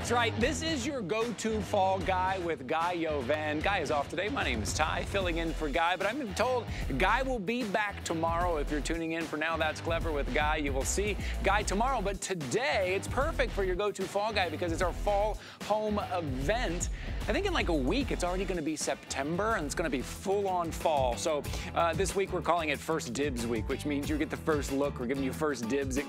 That's right. This is your go-to fall guy with Guy Yovan. Guy is off today. My name is Ty, filling in for Guy, but I'm told Guy will be back tomorrow. If you're tuning in for Now That's Clever with Guy, you will see Guy tomorrow. But today, it's perfect for your go-to fall guy because it's our fall home event. I think in like a week, it's already going to be September, and it's going to be full-on fall. So uh, this week, we're calling it First Dibs Week, which means you get the first look. We're giving you first dibs at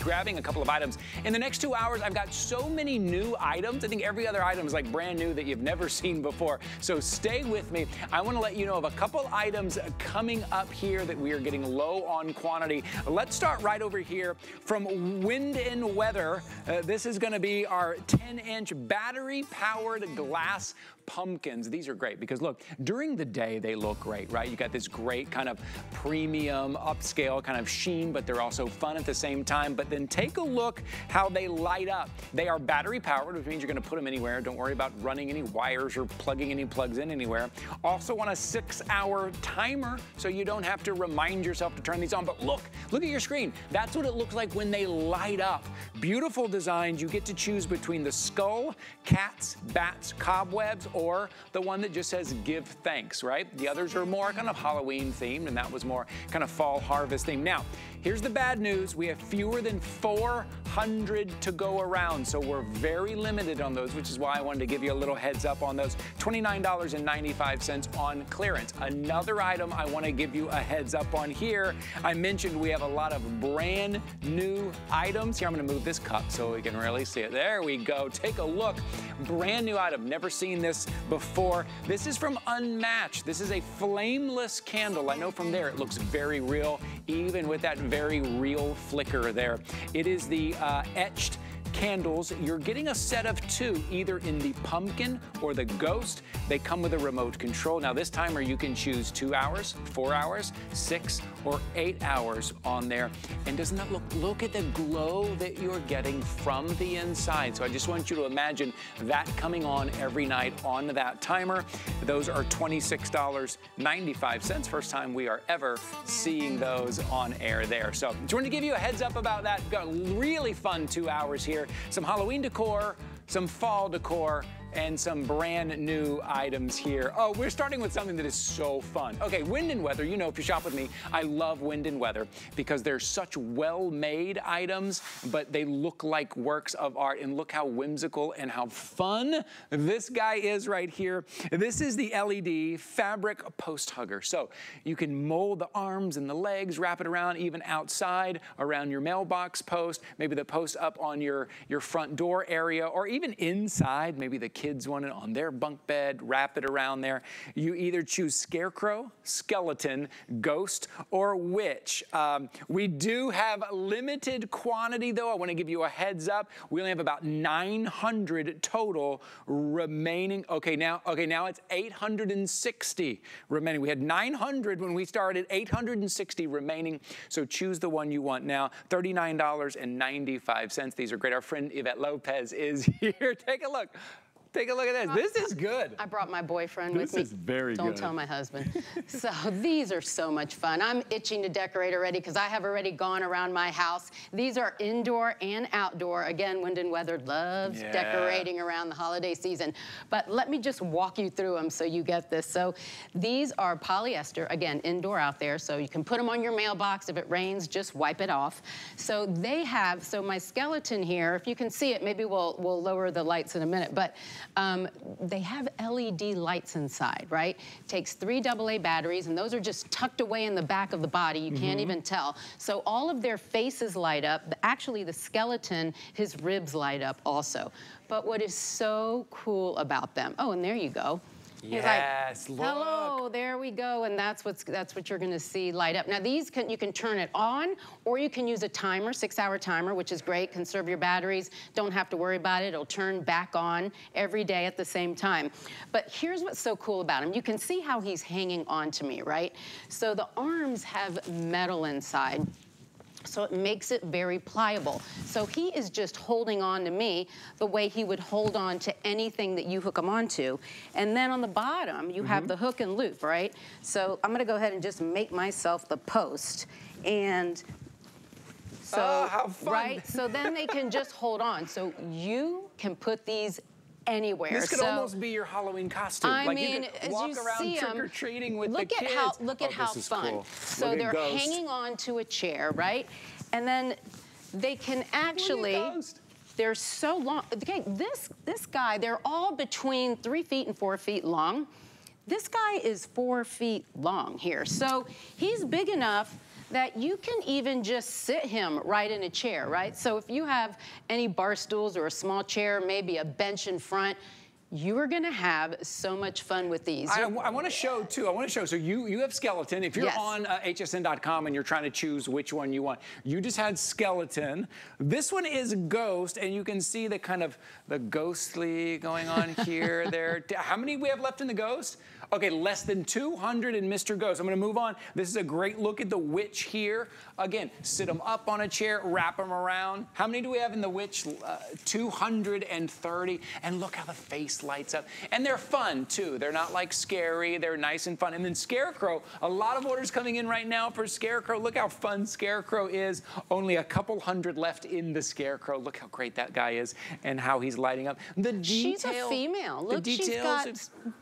grabbing a couple of items. In the next two hours, I've got so many new items. I think every other item is like brand new that you've never seen before. So stay with me. I want to let you know of a couple items coming up here that we are getting low on quantity. Let's start right over here from Wind and Weather. Uh, this is going to be our 10-inch battery-powered glass pumpkins. These are great because look, during the day they look great, right? You got this great kind of premium, upscale kind of sheen, but they're also fun at the same time. But then take a look how they light up. They are battery powered, which means you're gonna put them anywhere. Don't worry about running any wires or plugging any plugs in anywhere. Also on a six hour timer, so you don't have to remind yourself to turn these on. But look, look at your screen. That's what it looks like when they light up. Beautiful designs. You get to choose between the skull, cats, bats, cobwebs, or the one that just says give thanks, right? The others are more kind of Halloween themed, and that was more kind of fall harvest themed. Now, here's the bad news. We have fewer than 400 to go around, so we're very limited on those, which is why I wanted to give you a little heads up on those. $29.95 on clearance. Another item I want to give you a heads up on here. I mentioned we have a lot of brand new items. Here, I'm going to move this cup so we can really see it. There we go. Take a look. Brand new item. Never seen this before. This is from Unmatched. This is a flameless candle. I know from there it looks very real, even with that very real flicker there. It is the uh, etched candles. You're getting a set of two, either in the pumpkin or the ghost. They come with a remote control. Now this timer, you can choose two hours, four hours, six, or eight hours on there. And doesn't that look, look at the glow that you're getting from the inside. So I just want you to imagine that coming on every night on that timer. Those are $26.95. First time we are ever seeing those on air there. So just wanted to give you a heads up about that. Got really fun two hours here. Some Halloween decor, some fall decor, and some brand new items here. Oh, we're starting with something that is so fun. Okay, wind and weather. You know, if you shop with me, I love wind and weather because they're such well-made items, but they look like works of art. And look how whimsical and how fun this guy is right here. This is the LED fabric post hugger. So you can mold the arms and the legs, wrap it around even outside, around your mailbox post, maybe the post up on your, your front door area, or even inside, maybe the kids want it on their bunk bed, wrap it around there. You either choose scarecrow, skeleton, ghost, or witch. Um, we do have limited quantity though. I wanna give you a heads up. We only have about 900 total remaining. Okay, now, okay, now it's 860 remaining. We had 900 when we started, 860 remaining. So choose the one you want now. $39.95. These are great. Our friend Yvette Lopez is here. Take a look. Take a look at this. This is good. I brought my boyfriend this with me. This is very Don't good. Don't tell my husband. so these are so much fun. I'm itching to decorate already because I have already gone around my house. These are indoor and outdoor. Again, Wind and Weather loves yeah. decorating around the holiday season. But let me just walk you through them so you get this. So these are polyester, again, indoor out there. So you can put them on your mailbox. If it rains, just wipe it off. So they have, so my skeleton here, if you can see it, maybe we'll, we'll lower the lights in a minute. But um, they have LED lights inside, right? Takes three AA batteries, and those are just tucked away in the back of the body. You mm -hmm. can't mm-hmm. even tell. So all of their faces light up. Actually, the skeleton, his ribs light up also. But what is so cool about them, oh, and there you go. Yes, like, Hello, there we go. And that's what's that's what you're gonna see light up. Now these can you can turn it on or you can use a timer, six hour timer, which is great, conserve your batteries, don't have to worry about it. It'll turn back on every day at the same time. But here's what's so cool about him. You can see how he's hanging on to me, right? So the arms have metal inside so it makes it very pliable. So he is just holding on to me the way he would hold on to anything that you hook him onto. And then on the bottom, you mm -hmm. have mm-hmm. the hook and loop, right? So I'm gonna go ahead and just make myself the post. And so, oh, right? So then they can just hold on. So you can put these anywhere. This could so, almost be your Halloween costume. I like mean, you could walk you around trick or treating with look the at kids. How, look at oh, how fun. Cool. So they're hanging on to a chair, right? And then they can actually. They're so long. Okay, this this guy, they're all between three feet and four feet long. This guy is four feet long here. So he's big enough that you can even just sit him right in a chair, right? So if you have any bar stools or a small chair, maybe a bench in front, you are going to have so much fun with these. I, I want to show too. I want to show. So you you have skeleton. If you're yes. on uh, hsn.com and you're trying to choose which one you want, you just had skeleton. This one is ghost, and you can see the kind of the ghostly going on here. there. How many we have left in the ghost? Okay, less than 200 in Mr. Ghost. I'm gonna move on. This is a great look at the witch here. Again, sit them up on a chair, wrap them around. How many do we have in the witch? Uh, 230. And look how the face lights up. And they're fun too. They're not like scary. They're nice and fun. And then Scarecrow, a lot of orders coming in right now for Scarecrow. Look how fun Scarecrow is. Only a couple hundred left in the Scarecrow. Look how great that guy is and how he's lighting up. The detail. She's a female. Look, she's got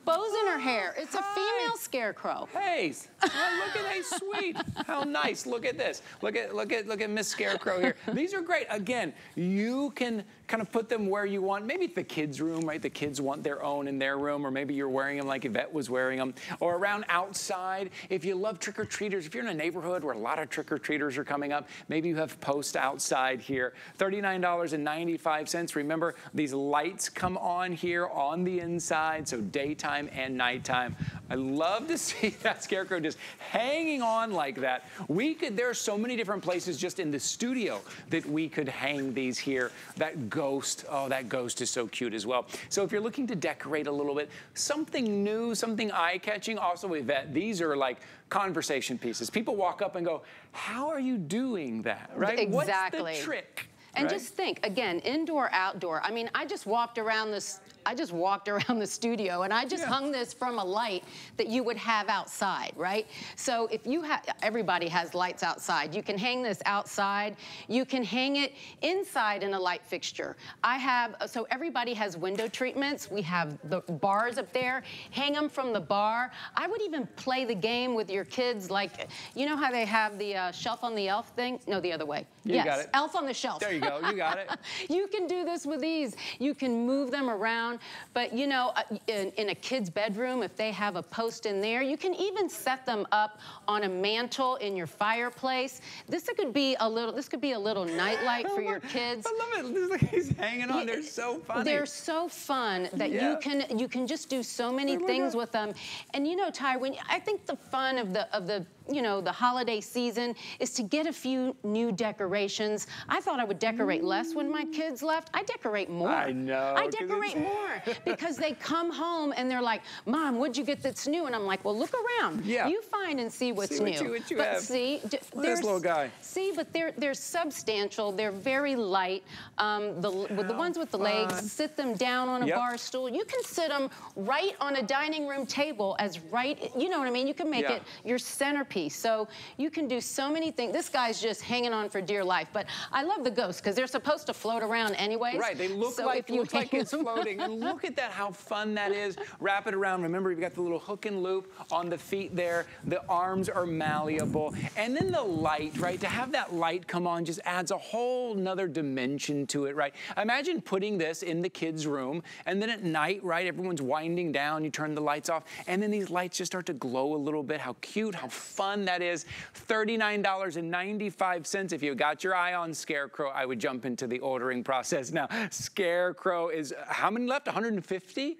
bows in her hair. It's a female scarecrow. Hey, oh, look at hey, sweet. How nice. Look at this. Look at look at look at Miss Scarecrow here. These are great. Again, you can kind of put them where you want. Maybe the kids' room, right? The kids want their own in their room, or maybe you're wearing them like Yvette was wearing them, or around outside. If you love trick or treaters, if you're in a neighborhood where a lot of trick or treaters are coming up, maybe you have post outside here. $39.95. Remember, these lights come on here on the inside, so daytime and nighttime. I love to see that scarecrow just hanging on like that. We could, there are so many different places just in the studio that we could hang these here. That ghost, oh, that ghost is so cute as well. So if you're looking to decorate a little bit, something new, something eye-catching, also Yvette, these are like conversation pieces. People walk up and go, how are you doing that, right? Exactly. What's the trick? And right? just think, again, indoor, outdoor. I mean, I just walked around this I just walked around the studio and I just yeah. hung this from a light that you would have outside, right? So if you have, everybody has lights outside. You can hang this outside. You can hang it inside in a light fixture. I have, so everybody has window treatments. We have the bars up there. Hang them from the bar. I would even play the game with your kids like, you know how they have the uh, shelf on the elf thing? No, the other way. You yes, got it. elf on the shelf. There you go, you got it. you can do this with these. You can move them around. But you know, uh, in, in, a kid's bedroom, if they have a post in there, you can even set them up on a mantle in your fireplace. This could be a little. This could be a little nightlight for your kids. I love it. This like He's hanging on. They're so funny. They're so fun that yeah. you can you can just do so many things with them. And you know, Ty, when I think the fun of the of the you know, the holiday season is to get a few new decorations. I thought I would decorate less when my kids left. I decorate more. I know. I decorate more because they come home and they're like, Mom, what'd you get that's new? And I'm like, well, look around. Yeah. You find and see what's see what new. You, what you but have. see, this little guy. See, but they're they're substantial. They're very light. Um, the with the ones with the fun. legs, sit them down on a yep. bar stool. You can sit them right on a dining room table as right. You know what I mean? You can make yeah. it your centerpiece piece. So you can do so many things. This guy's just hanging on for dear life. But I love the ghosts because they're supposed to float around anyways. Right, they look so like, look like it's floating. and look at that, how fun that is. Wrap it around. Remember, you've got the little hook and loop on the feet there. The arms are malleable. And then the light, right? To have that light come on just adds a whole nother dimension to it, right? Imagine putting this in the kids' room, and then at night, right, everyone's winding down, you turn the lights off, and then these lights just start to glow a little bit. How cute, how fun fun that is. $39.95. If you got your eye on Scarecrow, I would jump into the ordering process. Now, Scarecrow is, how many left? 150?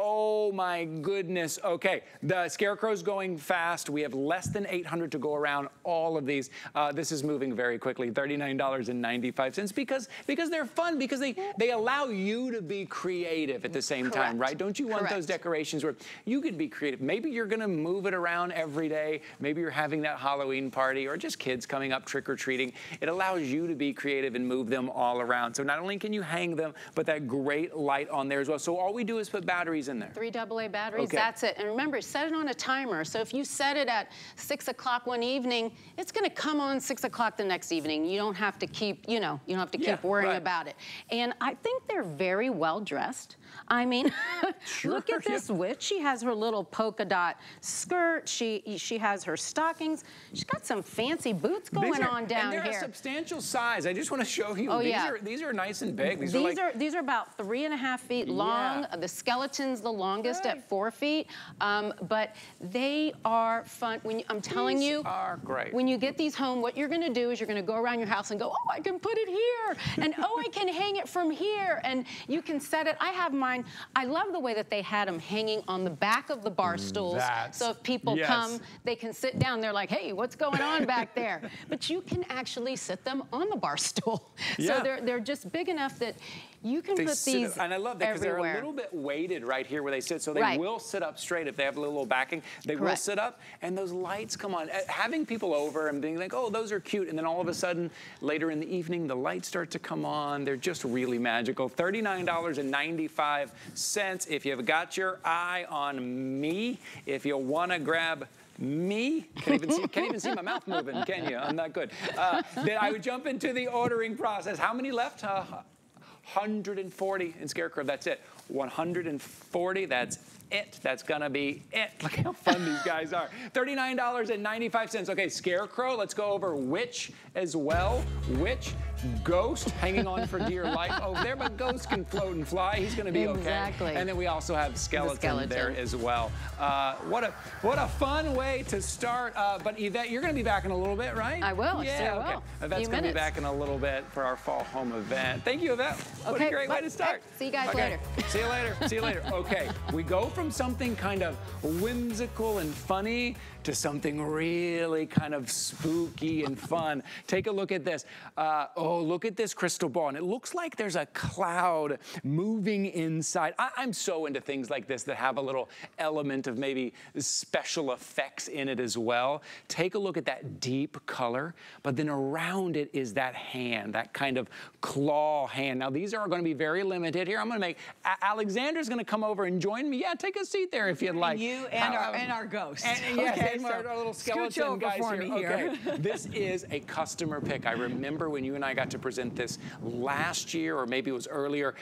Oh my goodness. Okay, the Scarecrow's going fast. We have less than 800 to go around all of these. Uh, this is moving very quickly, $39.95 because, because they're fun, because they, they allow you to be creative at the same Correct. time, right? Don't you want Correct. those decorations where you can be creative? Maybe you're gonna move it around every day. Maybe you're having that Halloween party or just kids coming up trick-or-treating. It allows you to be creative and move them all around. So not only can you hang them, but that great light on there as well. So all we do is put batteries batteries in there? Three AA batteries, okay. that's it. And remember, set it on a timer. So if you set it at six o'clock one evening, it's gonna come on six o'clock the next evening. You don't have to keep, you know, you don't have to keep yeah, worrying right. about it. And I think they're very well dressed. I mean, sure, look at this yeah. witch. She has her little polka dot skirt. She she has her stockings. She's got some fancy boots going are- on down here. and they're here. a substantial size. I just want to show you. Oh, these yeah. are these are nice and big. These, These are like are these are about three and a half feet long. Yeah. The skeleton's the longest Right. at four feet, um, but they are fun. When you, I'm telling These you, are great. When you get these home, what you're going to do is you're going to go around your house and go, oh, I can put it here, and oh, I can hang it from here, and you can set it. I have mine. I love the way that they had them hanging on the back of the bar mm, stools, That's- so if people yes. come, they can sit down. They're like, hey, what's going on back there? But you can actually sit them on the bar stool. Yeah. So they're they're just big enough that you can They put these up- and I love that because they're a little bit weighted right here where they sit, so they Right. will sit up straight if they have a little backing. They will sit up, and those lights come on. Uh, Having people over and being like, "Oh, those are cute," and then all of a sudden, later in the evening, the lights start to come on. They're just really magical. Thirty-nine dollars and ninety-five cents. If you've got your eye on me, if you want to grab me. Can't even see, can't even see my mouth moving, can you? I'm not good. Uh, then I would jump into the ordering process. How many left? Uh, 140 in Scarecrow. That's it. 140. That's it. That's gonna be it. Look how fun these guys are. $39.95. Okay, Scarecrow. Let's go over Witch as well. Witch, Ghost, hanging on for dear life over there, but Ghost can float and fly. He's gonna be okay. Exactly. And then we also have Skeleton, skeleton. there as well. Uh, what a what a fun way to start. Uh, but Yvette, you're gonna be back in a little bit, right? I will, Yeah. sure okay. will. Yvette's gonna be back in a little bit for our fall home event. Thank you, Yvette. What a Okay, great way to start. See you guys Okay. later. See you later. See you later. Okay, we go from something kind of whimsical and funny to something really kind of spooky and fun. Take a look at this. Uh, oh, look at this crystal ball. And it looks like there's a cloud moving inside. I- I'm so into things like this that have a little element of maybe special effects in it as well. Take a look at that deep color, but then around it is that hand, that kind of claw hand. Now, these are going to be very limited here. I'm going to make, A- Alexander's going to come over and join me. Yeah, take a seat there if you'd like. You and How- our and our ghost. and, and yes, Okay, and our, so our little skeleton guys here. me here. Okay, this is a customer pick. I remember when you and I got to present this last year, or maybe it was earlier,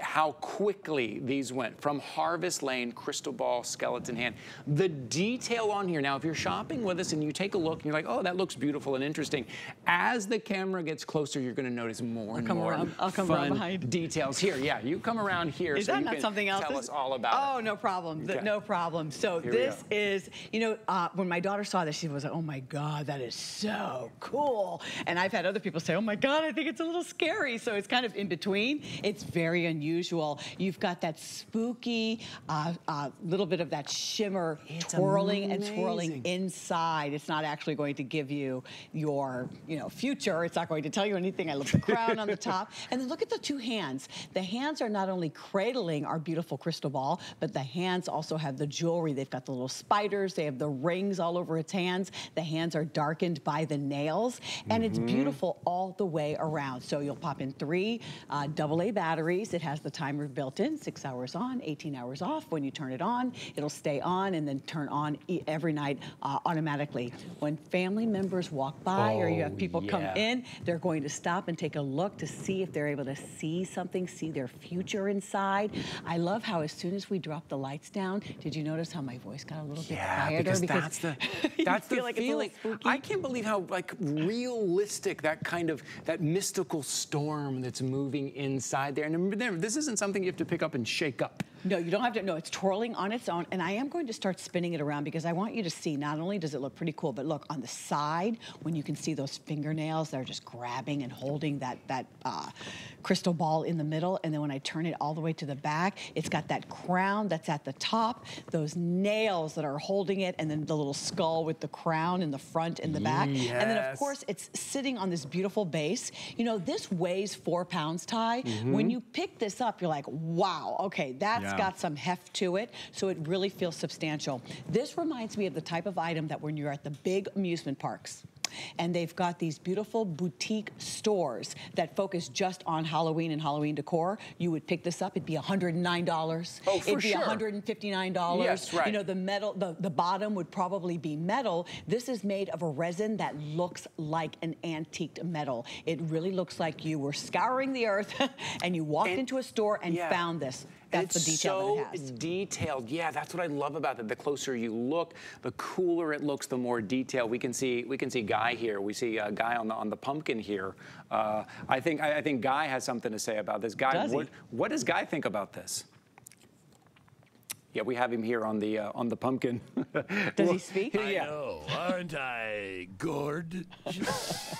how quickly these went from Harvest Lane, Crystal Ball, Skeleton Hand. The detail on here. Now, if you're shopping with us and you take a look and you're like, oh, that looks beautiful and interesting, as the camera gets closer, you're going to notice more and more around- I'll come fun around behind. details here. Yeah, you come around here Is so that you not can something else? tell us all about oh, it. no problem. Okay. No problem. So Here this is, you know, uh, when my daughter saw this, she was like, "Oh my God, that is so cool!" And I've had other people say, "Oh my God, I think it's a little scary." So it's kind of in between. It's very unusual. You've got that spooky, uh, uh, little bit of that shimmer twirling and swirling amazing. inside. It's not actually going to give you your, you know, future. It's not going to tell you anything. I love the crown on the top. And then look at the two hands. The hands are not only cradling our beautiful crystal ball, but the hands also have the jewelry. They've got the little spiders. They have the rings all over its hands. The hands are darkened by the nails. And it's beautiful all the way around. So you'll pop in three uh, AA batteries. It has the timer built in, six hours on, 18 hours off. When you turn it on, it'll stay on and then turn on e- every night uh, automatically. When family members walk by or you have Oh, people come in, they're going to stop and take a look to see if they're able to see something, see their future inside. I love how as soon as we drop the lights down, did you notice how my voice got a little bit Yeah, quieter? because, that's the that's the feel like it's a little feeling. I can't believe how like realistic that kind of that mystical storm that's moving inside there. And remember, this isn't something you have to pick up and shake up. No, you don't have to. No, it's twirling on its own. And I am going to start spinning it around because I want you to see not only does it look pretty cool, but look on the side when you can see those fingernails, they're just grabbing and holding that, that uh, crystal ball in the middle. And then when I turn it all the way to the back, it's got that crown that's at the top, those nails that are holding it, and then the little skull with the crown in the front and the back. Yes. And then, of course, it's sitting on this beautiful base. You know, this weighs four pounds, Ty. When you pick this up, you're like, wow, okay, that's Yeah. got some heft to it. So it really feels substantial. This reminds me of the type of item that when you're at the big amusement parks, and they've got these beautiful boutique stores that focus just on Halloween and Halloween decor. You would pick this up, it'd be $109. Oh, for It'd be sure. $159. Yes, right. You know, the metal, the, the bottom would probably be metal. This is made of a resin that looks like an antiqued metal. It really looks like you were scouring the earth and you walked And- into a store and yeah. found this. That's the it's detail so that it has. detailed. Yeah, that's what I love about it. The closer you look, the cooler it looks, the more detail. We can see we can see Guy here. We see a Guy on the on the pumpkin here. Uh, I think I, I think Guy has something to say about this. Guy, Does what what does Guy think about this? Yeah, we have him here on the uh, on the pumpkin. Does he speak? Yeah. know, aren't I gorgeous?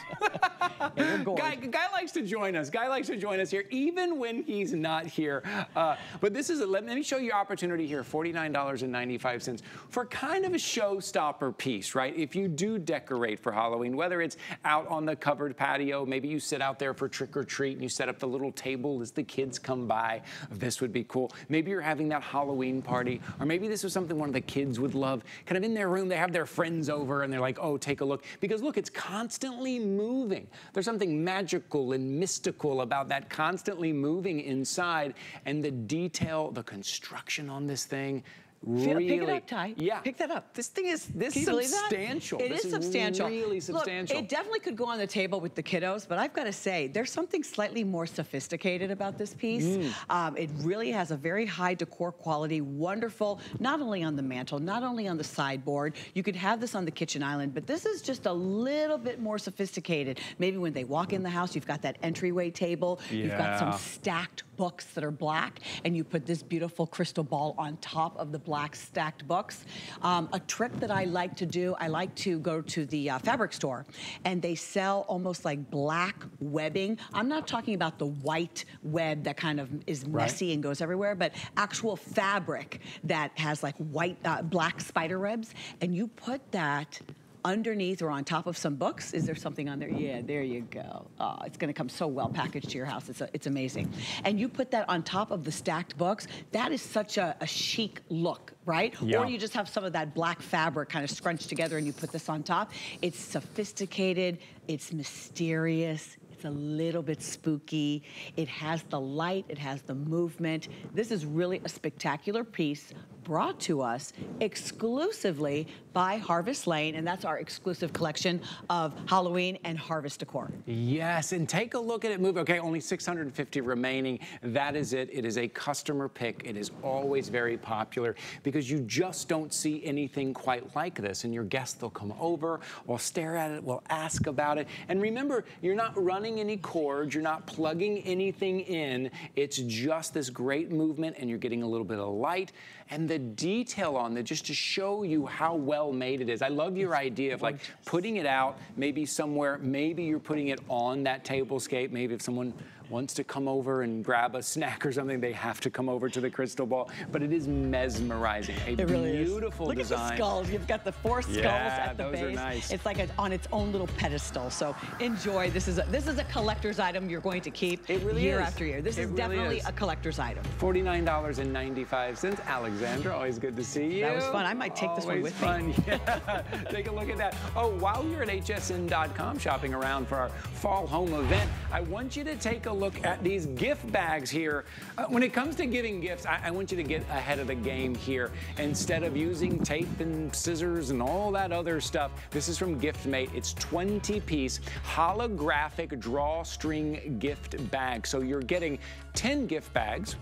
You're. Guy, Guy likes to join us. Guy likes to join us here, even when he's not here. Uh, but this is a, let me show you opportunity here: forty-nine dollars and ninety-five cents for kind of a showstopper piece, right? If you do decorate for Halloween, whether it's out on the covered patio, maybe you sit out there for trick or treat and you set up the little table as the kids come by. This would be cool. Maybe you're having that Halloween party, or maybe this was something one of the kids would love. Kind of in their room, they have their friends over and they're like, "Oh, take a look," because look, it's constantly moving. There's something magical and mystical about that constantly moving inside and the detail, the construction on this thing. Feel- Really, pick it up, Ty. Yeah, Pick that up. This thing is this Can you believe that? substantial. It This is substantial. Really Look, it definitely could go on the table with the kiddos, but I've got to say, there's something slightly more sophisticated about this piece. Mm. Um, it really has a very high decor quality, wonderful, not only on the mantle, not only on the sideboard. You could have this on the kitchen island, but this is just a little bit more sophisticated. Maybe when they walk in the house, you've got that entryway table, yeah. you've got some stacked books that are black, and you put this beautiful crystal ball on top of the black stacked books. Um, a trick that I like to do, I like to go to the uh, fabric store, and they sell almost like black webbing. I'm not talking about the white web that kind of is messy and goes everywhere, but actual fabric that has like white, uh, black spider webs, and you put that underneath or on top of some books. Is there something on there? Yeah, there you go. Oh, it's going to come so well packaged to your house. It's, a, it's amazing. And you put that on top of the stacked books. That is such a, a chic look, right? Yeah. Or you just have some of that black fabric kind of scrunched together and you put this on top. It's sophisticated. It's mysterious. It's a little bit spooky. It has the light, it has the movement. This is really a spectacular piece brought to us exclusively by Harvest Lane, and that's our exclusive collection of Halloween and harvest decor. Yes, and take a look at it move. Okay, only 650 remaining. That is it. It is a customer pick. It is always very popular because you just don't see anything quite like this. And your guests, they'll come over, will stare at it, will ask about it. And remember, you're not running any cords, you're not plugging anything in. It's just this great movement, and you're getting a little bit of light and the detail on it just to show you how well made it is. I love your idea of like putting it out maybe somewhere, maybe you're putting it on that tablescape, maybe if someone wants to come over and grab a snack or something, they have to come over to the crystal ball. But it is mesmerizing. A It really is. beautiful Look design. at the skulls. You've got the four skulls Yeah, at the those are base. nice. It's like a, on its own little pedestal. So enjoy. This is a, this is a collector's item you're going to keep It really year is. after year. This It is really definitely is. a collector's item. $49.95. Alexandra, always good to see you. That was fun. I might take this one Always with me. Yeah. Take a look at that. Oh, while you're at hsn.com shopping around for our fall home event, I want you to take a look at these gift bags here. Uh, when it comes to giving gifts, I, I want you to get ahead of the game here. Instead of using tape and scissors and all that other stuff, this is from GiftMate. It's 20 piece holographic drawstring gift bag. So you're getting 10 gift bags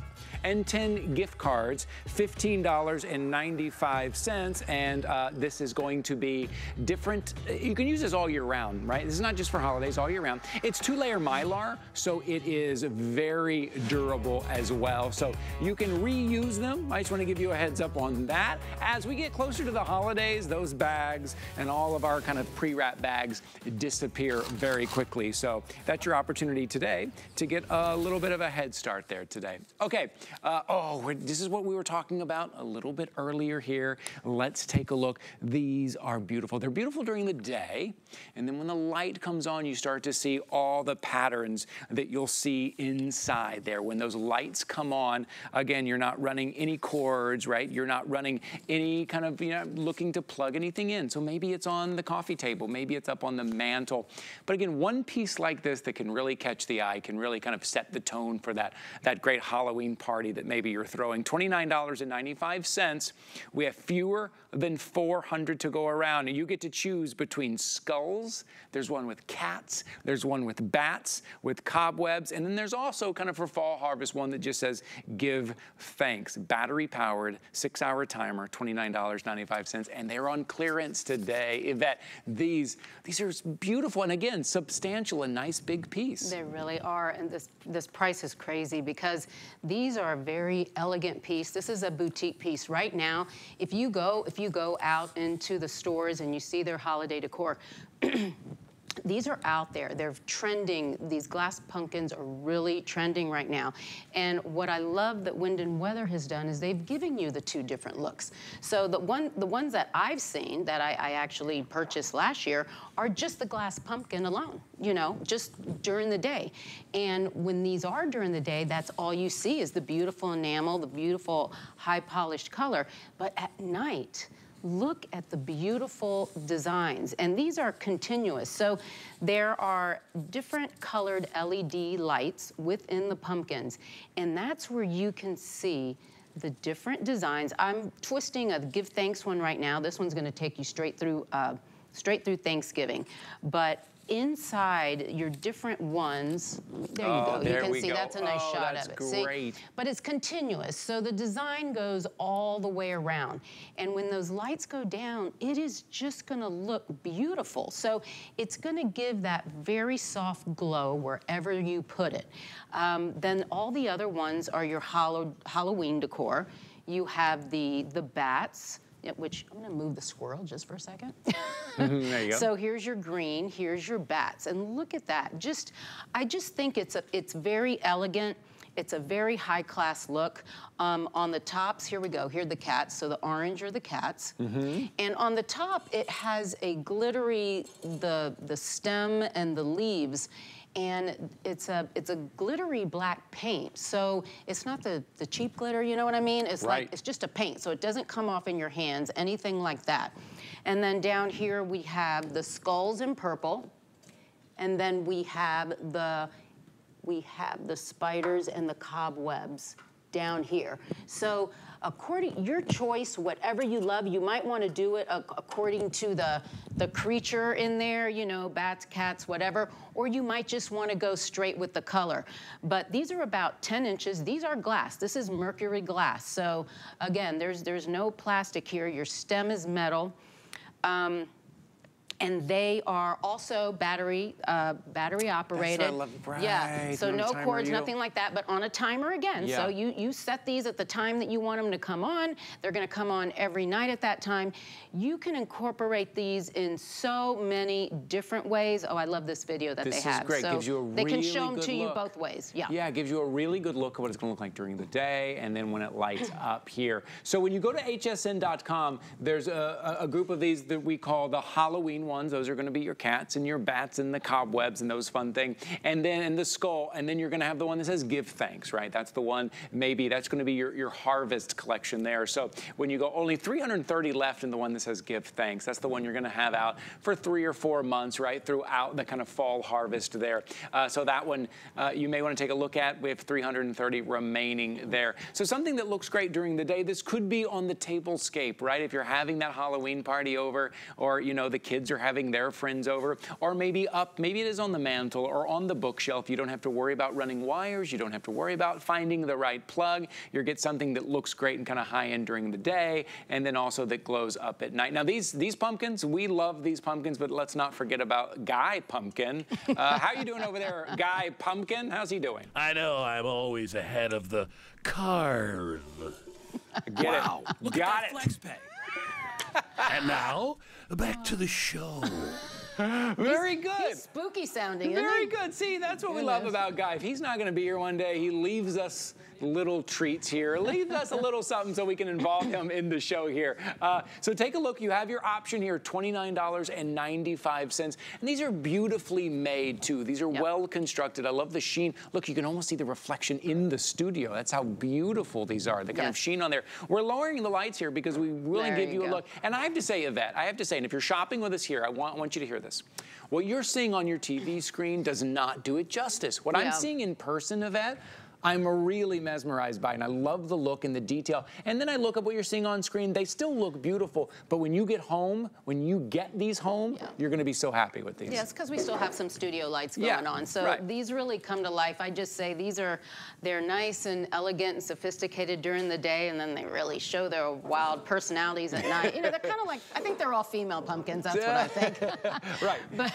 and 10 gift cards, $15.95. And uh, this is going to be different. You can use this all year round, right? This is not just for holidays, all year round. It's two layer Mylar, so it is very durable as well. So you can reuse them. I just want to give you a heads up on that. As we get closer to the holidays, those bags and all of our kind of pre-wrap bags disappear very quickly. So that's your opportunity today to get a little bit of a head start there today. Okay, uh, oh, this is what we were talking about a little bit earlier here. Let's take a look. These are beautiful. They're beautiful during the day, and then when the light comes on, you start to see all the patterns that you'll see inside there. When those lights come on, again, you're not running any cords, right? You're not running any kind of, you know, looking to plug anything in. So maybe it's on the coffee table, maybe it's up on the mantle. But again, one piece like this that can really catch the eye, can really kind of set the tone for that, that great Halloween party that maybe you're throwing. $29.95. We have fewer than 400 to go around. And you get to choose between skulls. There's one with cats. There's one with bats, with cobwebs. And then there's also kind of for fall harvest one that just says give thanks. Battery powered, six hour timer, $29.95. And they're on clearance today. Yvette, these, these are beautiful. And again, substantial, a nice big piece. They really are. And this, this price is crazy because these are a very elegant piece. This is a boutique piece. Right now, if you go, if you go out into the stores and you see their holiday decor, these are out there. They're trending. These glass pumpkins are really trending right now. And what I love that Wind and Weather has done is they've given you the two different looks. So the one, the ones that I've seen that I, I actually purchased last year are just the glass pumpkin alone, you know, just during the day. And when these are during the day, that's all you see is the beautiful enamel, the beautiful high polished color. But at night, look at the beautiful designs. And these are continuous. So there are different colored LED lights within the pumpkins. And that's where you can see the different designs. I'm twisting a Give Thanks one right now. This one's gonna take you straight through, uh, straight through Thanksgiving. But inside your different ones, there you Oh, go. there you can see go. that's a nice Oh, shot of it. See? great. But it's continuous, so the design goes all the way around. And when those lights go down, it is just gonna look beautiful. So it's gonna give that very soft glow wherever you put it. Um, then all the other ones are your hollow, Halloween decor. You have the, the bats, which I'm gonna move the squirrel just for a second. there you go. So here's your green, here's your bats, and look at that. Just, I just think it's a, it's very elegant. It's a very high class look. Um, on the tops, here we go. Here are the cats. So the orange are the cats, and on the top it has a glittery the the stem and the leaves. And it's a it's a glittery black paint, so it's not the, the cheap glitter, you know what I mean? It's Right. like it's just a paint, so it doesn't come off in your hands, anything like that. And then down here we have the skulls in purple, and then we have the we have the spiders and the cobwebs down here. So according your choice, whatever you love, you might want to do it according to the the creature in there, you know, bats, cats, whatever, or you might just want to go straight with the color. But these are about 10 inches. These are glass. This is mercury glass. So again, there's there's no plastic here. Your stem is metal. Um, and they are also battery uh, battery operated. love- Yeah, so no no cords, nothing like that, but on a timer again. Yeah. So you you set these at the time that you want them to come on. They're going to come on every night at that time. You can incorporate these in so many different ways. Oh, I love this video that This they have. This is great. So Gives you a they can show them to you both ways. Yeah. Yeah, it gives you a really good look at what it's going to look like during the day and then when it lights up here. So when you go to hsn.com, there's a a group of these that we call the Halloween ones. Those are going to be your cats and your bats and the cobwebs and those fun things. And then and the skull. And then you're going to have the one that says give thanks, right? That's the one, maybe that's going to be your, your harvest collection there. So when you go, only 330 left in the one that says give thanks. That's the one you're going to have out for three or four months, right? Throughout the kind of fall harvest there. Uh, so that one uh, you may want to take a look at. We have 330 remaining there. So something that looks great during the day. This could be on the tablescape, right? If you're having that Halloween party over, or you know the kids are having their friends over, or maybe up, maybe it is on the mantle or on the bookshelf. You don't have to worry about running wires. You don't have to worry about finding the right plug. You get something that looks great and kind of high end during the day, and then also that glows up at night. Now these these pumpkins, we love these pumpkins, but let's not forget about Guy Pumpkin. Uh, how are you doing over there, Guy Pumpkin? How's he doing? I know I'm always ahead of the curve. Get Wow, it. look Got at it. That flex pay. and now, back to the show. Very good. He's spooky sounding, Very good. See, that's what we love about Guy. If he's not going to be here one day, he leaves us little treats here, Leave us a little something so we can involve him in the show here. Uh, so take a look. You have your option here, $29.95. And these are beautifully made, too. These are yep. well constructed. I love the sheen. Look, you can almost see the reflection in the studio. That's how beautiful these are, the kind yes. of sheen on there. We're lowering the lights here because we really there give you, you a look. And I have to say, Yvette, I have to say, and if you're shopping with us here, I want, want you to hear this. What you're seeing on your TV screen does not do it justice. What yeah. I'm seeing in person, Yvette, I'm really mesmerized by it. And I love the look and the detail. And then I look at what you're seeing on screen. They still look beautiful. But when you get home, when you get these home, yeah. you're going to be so happy with these. Yes, because we still have some studio lights going yeah, on. So right. these really come to life. I just say these are, they're nice and elegant and sophisticated during the day. And then they really show their wild personalities at night. You know, they're kind of like, I think they're all female pumpkins. That's what I think. right. but,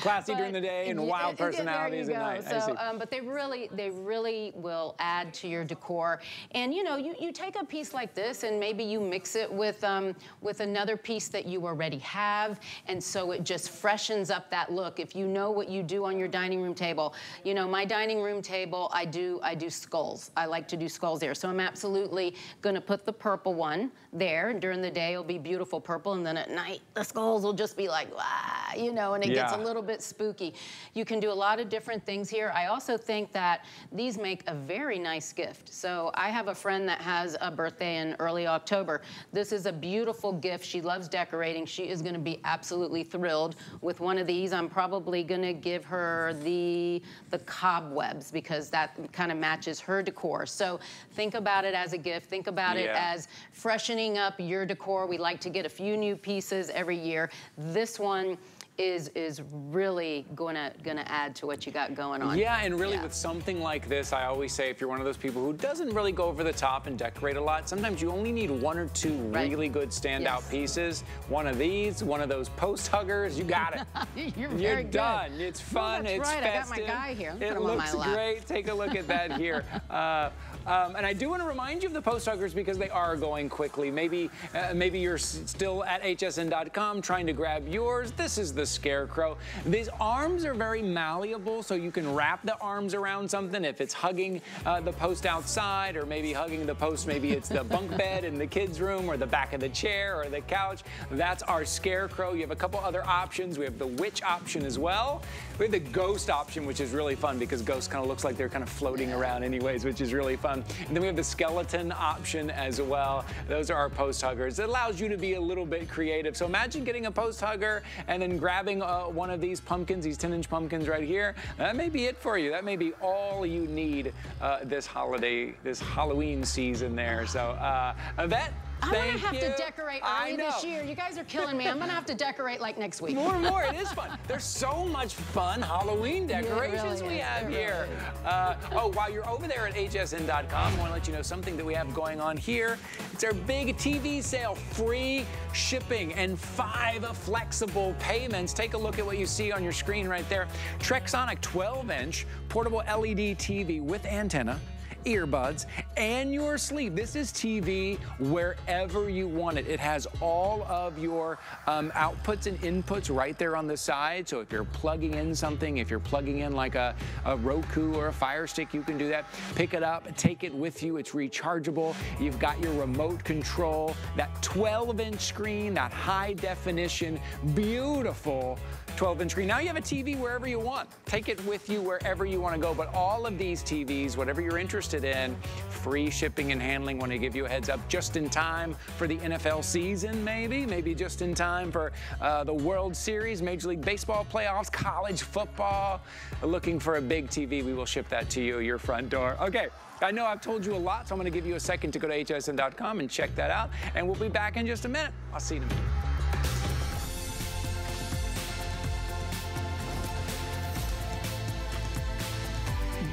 Classy but, during the day and wild personalities at night. So, um, but they really, they really will add to your decor. And you know, you, you take a piece like this and maybe you mix it with, um, with another piece that you already have. And so it just freshens up that look. If you know what you do on your dining room table, you know, my dining room table, I do, I do skulls. I like to do skulls there. So I'm absolutely gonna put the purple one there. During the day, it'll be beautiful purple. And then at night, the skulls will just be like, ah, you know, and it yeah. gets a little bit spooky. You can do a lot of different things here. I also think that these make a very nice gift. So I have a friend that has a birthday in early October. This is a beautiful gift. She loves decorating. She is going to be absolutely thrilled with one of these. I'm probably going to give her the the cobwebs because that kind of matches her decor. So think about it as a gift. Think about yeah. it as freshening up your decor. We like to get a few new pieces every year. This one is is really gonna gonna add to what you got going on. Yeah, and really yeah. with something like this, I always say if you're one of those people who doesn't really go over the top and decorate a lot, sometimes you only need one or two right. really good standout yes. pieces. One of these, one of those post huggers, you got it. you're, you're done. Good. It's fun. Well, it's right. festive. I got my guy here. It looks great. Take a look at that here. Uh, um, and I do want to remind you of the post huggers because they are going quickly. Maybe, uh, maybe you're still at hsn.com trying to grab yours. This is the Scarecrow. These arms are very malleable, so you can wrap the arms around something if it's hugging uh, the post outside or maybe hugging the post. Maybe it's the bunk bed in the kids' room or the back of the chair or the couch. That's our Scarecrow. You have a couple other options. We have the witch option as well. We have the ghost option, which is really fun because ghost kind of looks like they're kind of floating around anyways, which is really fun. And then we have the skeleton option as well. Those are our post huggers. It allows you to be a little bit creative. So imagine getting a post hugger and then grabbing uh, one of these pumpkins, these 10 inch pumpkins right here. That may be it for you. That may be all you need uh, this holiday, this Halloween season there. So, uh, Yvette, I'm gonna have you. to decorate early this year. You guys are killing me. I'm gonna have to decorate like next week. More and more, it is fun. There's so much fun Halloween decorations really we have here. Uh, oh, while you're over there at hsn.com, I want to let you know something that we have going on here. It's our big TV sale, free shipping and five flexible payments. Take a look at what you see on your screen right there. Trexonic 12-inch portable LED TV with antenna earbuds, and your sleep. This is TV wherever you want it. It has all of your um, outputs and inputs right there on the side. So if you're plugging in something, if you're plugging in like a, a Roku or a Fire Stick, you can do that. Pick it up, take it with you. It's rechargeable. You've got your remote control, that 12-inch screen, that high definition, beautiful 12-inch screen. Now you have a TV wherever you want. Take it with you wherever you want to go. But all of these TVs, whatever you're interested in, free shipping and handling Want to give you a heads up just in time for the NFL season, maybe. Maybe just in time for uh, the World Series, Major League Baseball playoffs, college football. Looking for a big TV, we will ship that to you, your front door. Okay. I know I've told you a lot, so I'm going to give you a second to go to hsn.com and check that out. And we'll be back in just a minute. I'll see you in a minute.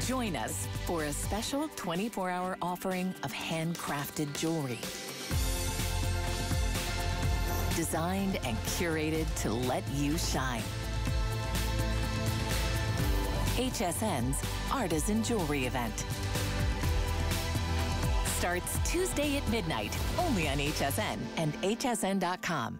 Join us for a special 24 hour offering of handcrafted jewelry. Designed and curated to let you shine. HSN's Artisan Jewelry event. Starts Tuesday at midnight, only on HSN and hsn.com.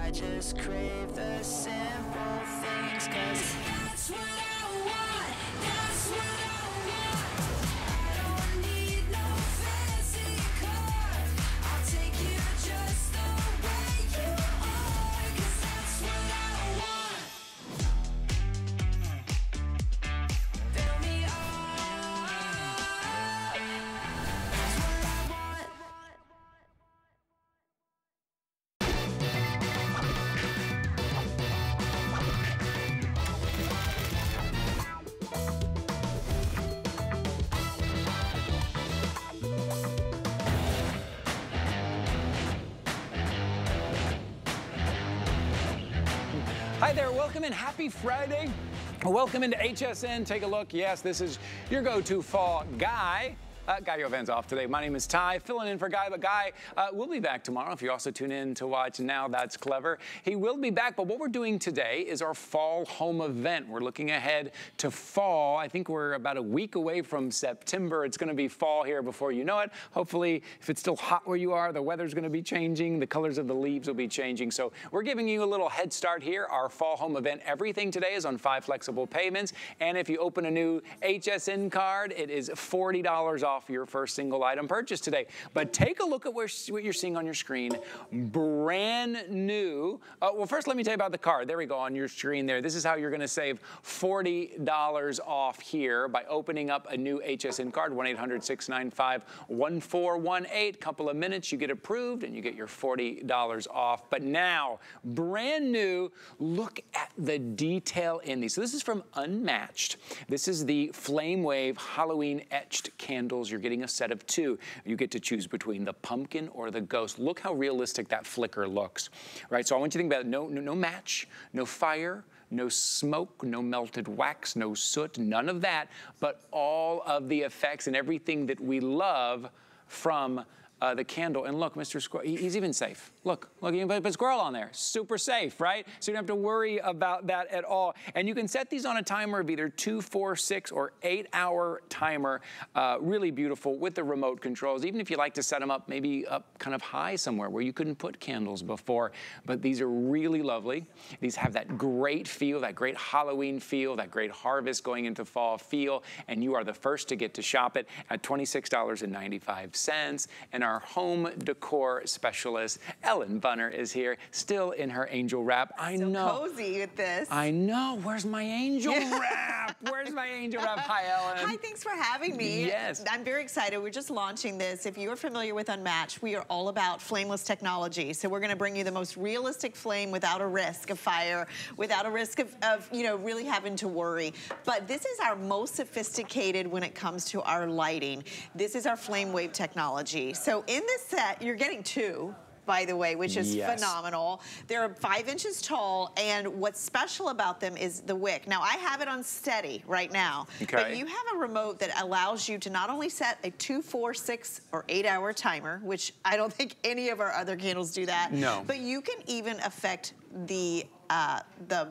I just crave the simple things cause there, welcome and happy Friday. Welcome into HSN. Take a look. Yes, this is your go-to fall guy. Uh, Guy Yovan's off today. My name is Ty, filling in for Guy. But Guy uh, will be back tomorrow if you also tune in to watch Now That's Clever. He will be back, but what we're doing today is our fall home event. We're looking ahead to fall. I think we're about a week away from September. It's going to be fall here before you know it. Hopefully, if it's still hot where you are, the weather's going to be changing. The colors of the leaves will be changing. So we're giving you a little head start here. Our fall home event. Everything today is on five flexible payments. And if you open a new HSN card, it is $40 off your first single item purchase today. But take a look at where, what you're seeing on your screen. Brand new. Uh, well, first, let me tell you about the card. There we go on your screen there. This is how you're going to save $40 off here by opening up a new HSN card, 1-800-695-1418. Couple of minutes, you get approved and you get your $40 off. But now, brand new, look at the detail in these. So this is from Unmatched. This is the Flame Wave Halloween etched candles. You're getting a set of two. You get to choose between the pumpkin or the ghost. Look how realistic that flicker looks, right? So I want you to think about it. No, no, no match, no fire, no smoke, no melted wax, no soot, none of that, but all of the effects and everything that we love from uh, the candle. And look, Mr. Squirrel, he- he's even safe. Look, look, you can put a squirrel on there. Super safe, right? So you don't have to worry about that at all. And you can set these on a timer of either two, four, six, or eight hour timer. Uh, really beautiful with the remote controls. Even if you like to set them up maybe up kind of high somewhere where you couldn't put candles before. But these are really lovely. These have that great feel, that great Halloween feel, that great harvest going into fall feel. And you are the first to get to shop it at $26.95. And our home decor specialist, Ellen Bunner, is here, still in her angel wrap. I so know. cozy with this. I know. Where's my angel wrap? Where's my angel wrap? Hi, Ellen. Hi, thanks for having me. Yes. I'm very excited. We're just launching this. If you're familiar with Unmatched, we are all about flameless technology. So we're going to bring you the most realistic flame without a risk of fire, without a risk of, of, you know, really having to worry. But this is our most sophisticated when it comes to our lighting. This is our flame wave technology. So in this set, you're getting two by the way, which is Yes. phenomenal. They're five inches tall, and what's special about them is the wick. Now, I have it on steady right now, but you have a remote that allows you to not only set a two, four, six, or eight hour timer, which I don't think any of our other candles do that. No. But you can even affect the uh, the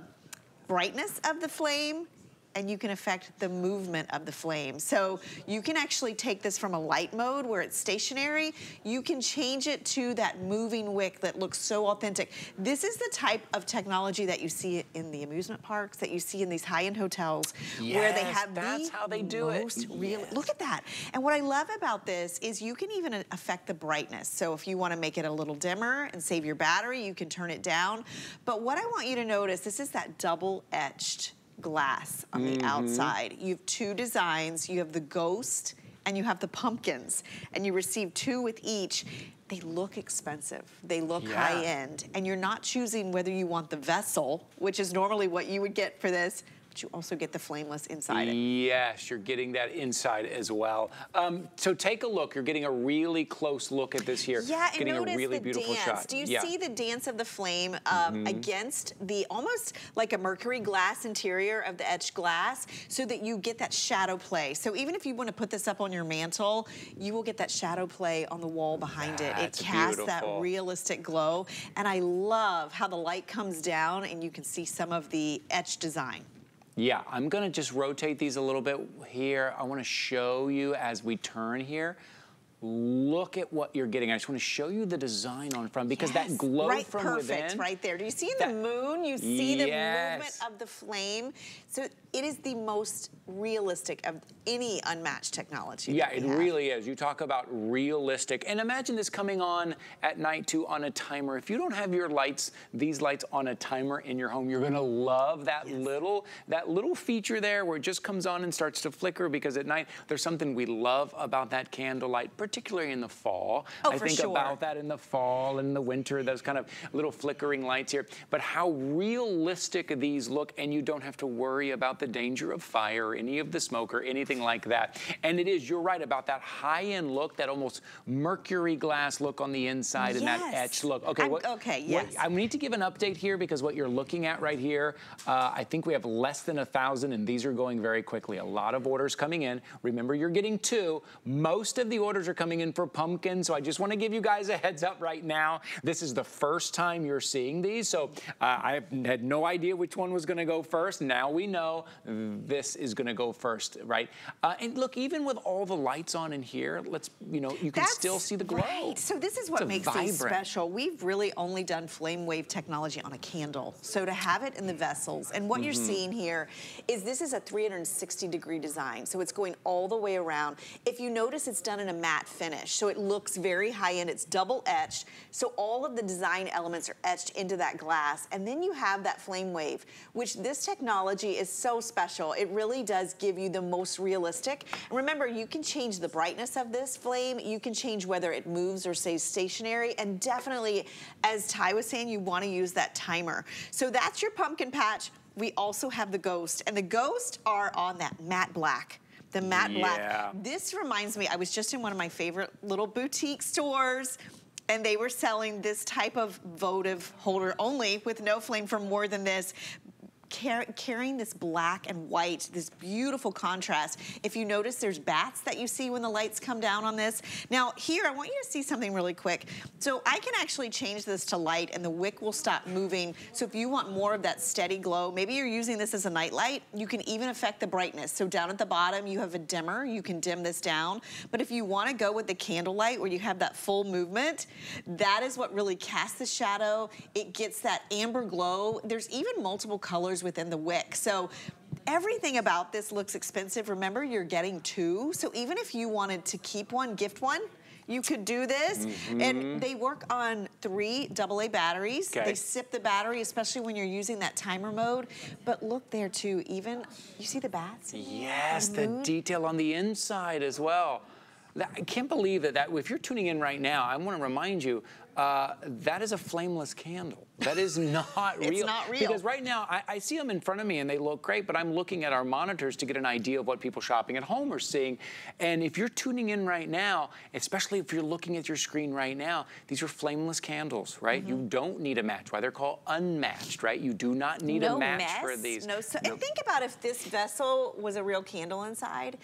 brightness of the flame and you can affect the movement of the flame. So you can actually take this from a light mode where it's stationary, you can change it to that moving wick that looks so authentic. This is the type of technology that you see in the amusement parks, that you see in these high-end hotels where they have that's the how they do it. real, Yes. look at that. And what I love about this is you can even affect the brightness. So if you wanna make it a little dimmer and save your battery, you can turn it down. But what I want you to notice, this is that double-etched glass on the mm-hmm. outside. You have two designs. You have the ghost and you have the pumpkins. And you receive two with each. They look expensive. They look Yeah. high end. And you're not choosing whether you want the vessel, which is normally what you would get for this, but you also get the flameless inside it. Yes, you're getting that inside as well. Um, so take a look. You're getting a really close look at this here. Yeah, and notice a really the beautiful dance. shot. Do you yeah. see the dance of the flame um, against the almost like a mercury glass interior of the etched glass so that you get that shadow play. So even if you want to put this up on your mantle, you will get that shadow play on the wall behind it. It That's casts that realistic glow. And I love how the light comes down and you can see some of the etched design. Yeah, I'm gonna just rotate these a little bit here. I wanna show you as we turn here. Look at what you're getting. I just wanna show you the design on front because Yes, that glow right, from perfect, within. right there. Do you see in that- the moon? You see the movement of the flame. So it is the most realistic of any unmatched technology. Yeah, it have. really is. You talk about realistic. And imagine this coming on at night too on a timer. If you don't have your lights, these lights on a timer in your home, you're gonna love that little that little feature there where it just comes on and starts to flicker because at night there's something we love about that candlelight, particularly in the fall. Oh, I think sure. about that in the fall and the winter, those kind of little flickering lights here. But how realistic these look, and you don't have to worry about the danger of fire or any of the smoke or anything like that. And it is, you're right about that high-end look, that almost mercury glass look on the inside and that Yes. etched look. Okay, what, okay, what- yes. I need to give an update here because what you're looking at right here, uh, I think we have less than a thousand, and these are going very quickly. A lot of orders coming in. Remember, you're getting two. Most of the orders are coming in for pumpkin, so I just want to give you guys a heads up right now. This is the first time you're seeing these, so uh, I had no idea which one was going to go first. Now we know this is going to go first, right? Uh, and look, even with all the lights on in here, let's, you know, you can That's still see the glow. Right. So this is what makes these special. We've really only done flame wave technology on a candle. So to have it in the vessels, and what you're Mm-hmm. seeing here is this is a 360 degree design. So it's going all the way around. If you notice, it's done in a matte finish. So it looks very high end. It's double etched. So all of the design elements are etched into that glass. And then you have that flame wave, which this technology is so special. It really does give you the most realistic. And remember, you can change the brightness of this flame. You can change whether it moves or stays stationary. And definitely, as Ty was saying, you want to use that timer. So that's your pumpkin patch. We also have the ghost. And the ghost are on that matte black. The matte Yeah. black. This reminds me, I was just in one of my favorite little boutique stores and they were selling this type of votive holder only with no flame for more than this. Car- carrying this black and white, this beautiful contrast. If you notice, there's bats that you see when the lights come down on this. Now, here, I want you to see something really quick. So I can actually change this to light and the wick will stop moving. So if you want more of that steady glow, maybe you're using this as a night light, you can even affect the brightness. So down at the bottom, you have a dimmer. You can dim this down. But if you want to go with the candlelight where you have that full movement, that is what really casts the shadow. It gets that amber glow. There's even multiple colors within the wick. So everything about this looks expensive. Remember, you're getting two. So even if you wanted to keep one, gift one, you could do this. And mm-hmm. they work on three AA batteries. Okay. They sip the battery, especially when you're using that timer mode. But look there too, even, you see the bats? Yes, The the detail on the inside as well. I can't believe that, that if you're tuning in right now, I want to remind you uh, that is a flameless candle. That is not real. It's not real. Because right now, I, I see them in front of me and they look great, but I'm looking at our monitors to get an idea of what people shopping at home are seeing. And if you're tuning in right now, especially if you're looking at your screen right now, these are flameless candles, right? You don't need a match. Why they're called unmatched, right? You do not need no a match mess, for these. No, so, No- and think about if this vessel was a real candle inside,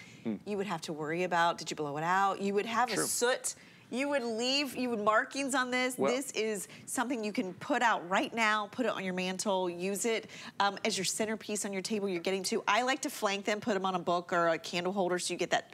you would have to worry about did you blow it out? You would have True. a soot. You would leave, you would markings on this. Well- this is something you can put out right now, put it on your mantle, use it um, as your centerpiece on your table you're getting to. I like to flank them, put them on a book or a candle holder so you get that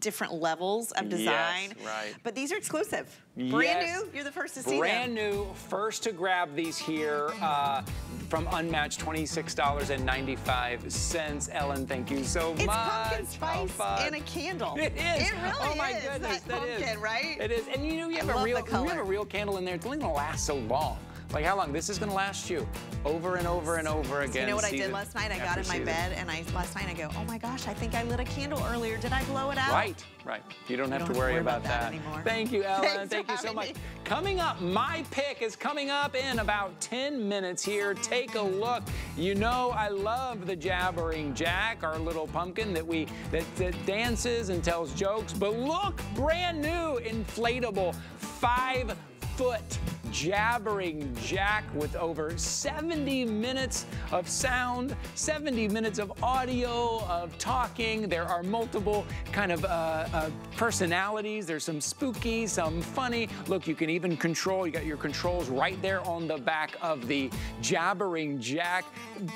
different levels of Yes, design. right. But these are exclusive. Brand Yes. new, you're the first to see Brand them. Brand new, first to grab these here uh, from Unmatched, $26.95. Ellen, thank you so It's much. pumpkin spice in a candle. It is. It really oh my is, goodness, that that is. pumpkin, right? It is. And you know, you have I a real, you have a real candle in there. It's only gonna last so long. Like how long? This is gonna last you over and over and over again. You know what I did last night? I got in my season. bed and I last night I go, oh my gosh, I think I lit a candle earlier. Did I blow it out? Right, right. You don't have don't to have to worry worry about, about that that. anymore. Thank you, Ellen. Thanks Thank you so much. me. Coming up, my pick is coming up in about 10 minutes here. Take a look. You know I love the jabbering Jack, our little pumpkin that we that, that dances and tells jokes. But look, brand new inflatable five foot jabbering jack with over 70 minutes of sound, 70 minutes of audio, of talking. There are multiple kind of uh, uh, personalities. There's some spooky, some funny. Look, you can even control, you got your controls right there on the back of the jabbering jack.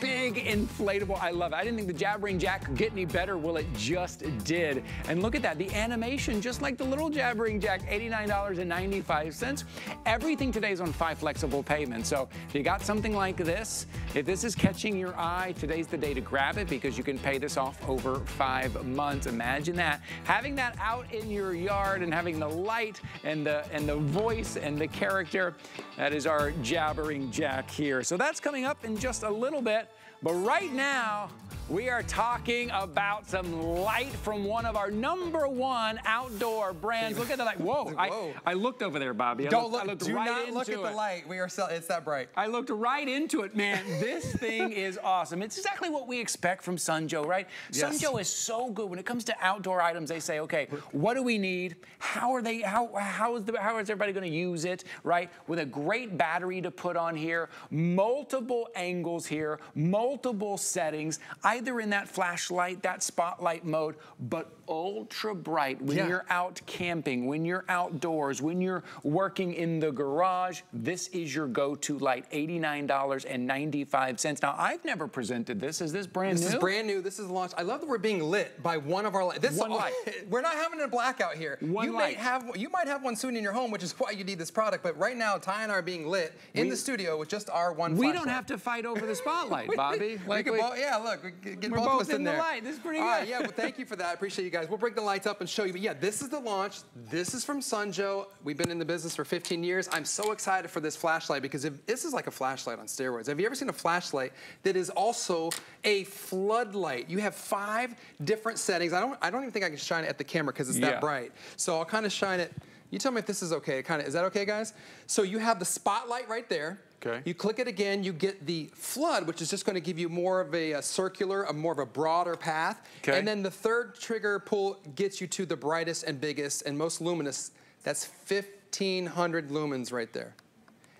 Big inflatable. I love it. I didn't think the jabbering jack could get any better. Well, it just did. And look at that. The animation, just like the little jabbering jack, $89.95. Everything today on five flexible payments. So if you got something like this, if this is catching your eye, today's the day to grab it because you can pay this off over five months. Imagine that. Having that out in your yard and having the light and the and the voice and the character, that is our jabbering jack here. So that's coming up in just a little bit. But right now, we are talking about some light from one of our number one outdoor brands. Look at the light. Whoa, Whoa. I, I looked over there, Bobby. I Don't looked, look. Do right not look at into the light. We are. Sell, it's that bright. I looked right into it, man. This thing is awesome. It's exactly what we expect from Sun Joe, right? Yes. Sun Joe is so good when it comes to outdoor items. They say, okay, what do we need? How are they? How how is the how is everybody going to use it? Right? With a great battery to put on here, multiple angles here, multiple settings, either in that flashlight, that spotlight mode, but ultra bright when Yeah. you're out camping, when you're outdoors, when you're working in the garage. This is your go-to light, $89.95. Now, I've never presented this. Is this brand This new? This is brand new. This is launched. I love that we're being lit by one of our lights. This One light. We're not having a blackout here. One you light. might have you might have one soon in your home, which is why you need this product. But right now, Ty and I are being lit in We- the studio with just our one. we don't have to fight over the spotlight, Bobby. we could both, yeah, look, we could get We're both, of us in in the light. This is pretty All right, good. yeah, well, thank you for that. I appreciate you guys. We'll bring the lights up and show you. But yeah, this is the launch. This is from Sun Joe. We've been in the business for 15 years. I'm so excited for this flashlight because if, this is like a flashlight on steroids. Have you ever seen a flashlight that is also a floodlight? You have five different settings. I don't, I don't even think I can shine it at the camera because it's Yeah. that bright. So I'll kind of shine it. You tell me if this is okay. Kind of, is that okay, guys? So you have the spotlight right there. Okay. You click it again, you get the flood, which is just going to give you more of a, a circular, a more of a broader path. Okay. And then the third trigger pull gets you to the brightest and biggest and most luminous. That's 1,500 lumens right there.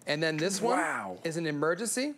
And then this one Wow. is an emergency.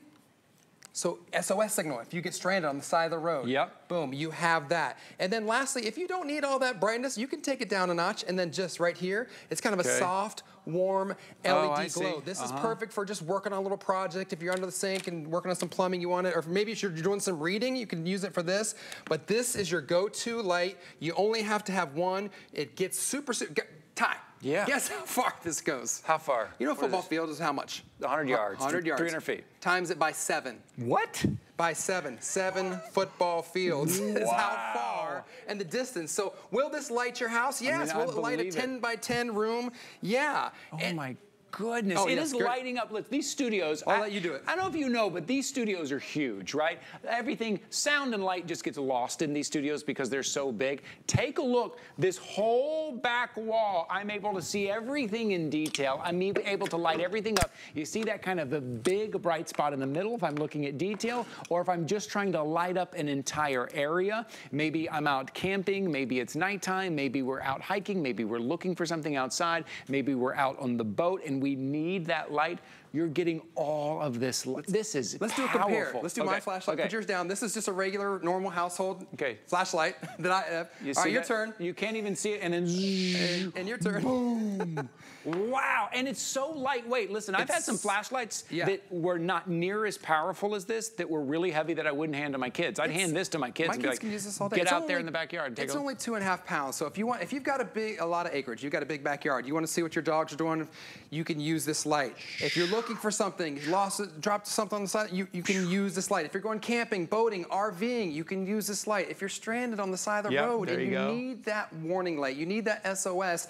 So SOS signal, if you get stranded on the side of the road, Yep. boom, you have that. And then lastly, if you don't need all that brightness, you can take it down a notch and then just right here, it's kind of a soft, warm LED Oh, see. glow. This is Uh-huh. perfect for just working on a little project. If you're under the sink and working on some plumbing, you want it, or maybe if you're doing some reading, you can use it for this. But this is your go-to light. You only have to have one. It gets super, super, Ty. Yeah. Guess how far this goes? How far? You know, a football this? field is how much? 100 yards. 100 yards. 300 feet. Times it by seven What? by seven. Seven football fields is how far and the distance. So will this light your house? Yes. I will it light a believe it. 10 by 10 room? Yeah. Oh And- my goodness. Oh, it yes, is great. lighting up. Look, these studios. I'll I, let you do it. I don't know if you know, but these studios are huge, right? Everything, sound and light just gets lost in these studios because they're so big. Take a look. This whole back wall, I'm able to see everything in detail. I'm able to light everything up. You see that kind of a big bright spot in the middle if I'm looking at detail, or if I'm just trying to light up an entire area. Maybe I'm out camping, maybe it's nighttime, maybe we're out hiking, maybe we're looking for something outside, maybe we're out on the boat and we need that light. You're getting all of this. li- This is Let's do a powerful. compare. Let's do my flashlight. okay. Put yours down. This is just a regular, normal household Okay. flashlight that I have. You All see your that? turn. You can't even see it, and then And, and your turn. Boom. wow, and it's so lightweight. Listen, I've had some flashlights Yeah. that were not near as powerful as this, that were really heavy that I wouldn't hand to my kids. I'd hand this to my kids My and be kids like, can use this all day. get It's out there only- in the backyard It's only two and a half pounds. So if you want, if you've got a big, a lot of acreage, you've got a big backyard, you want to see what your dogs are doing, you can use this light. If you're looking for something, lost, dropped something on the side, you, you can use this light. If you're going camping, boating, RVing, you can use this light. If you're stranded on the side of the Yep, road and you you need that warning light, you need that SOS.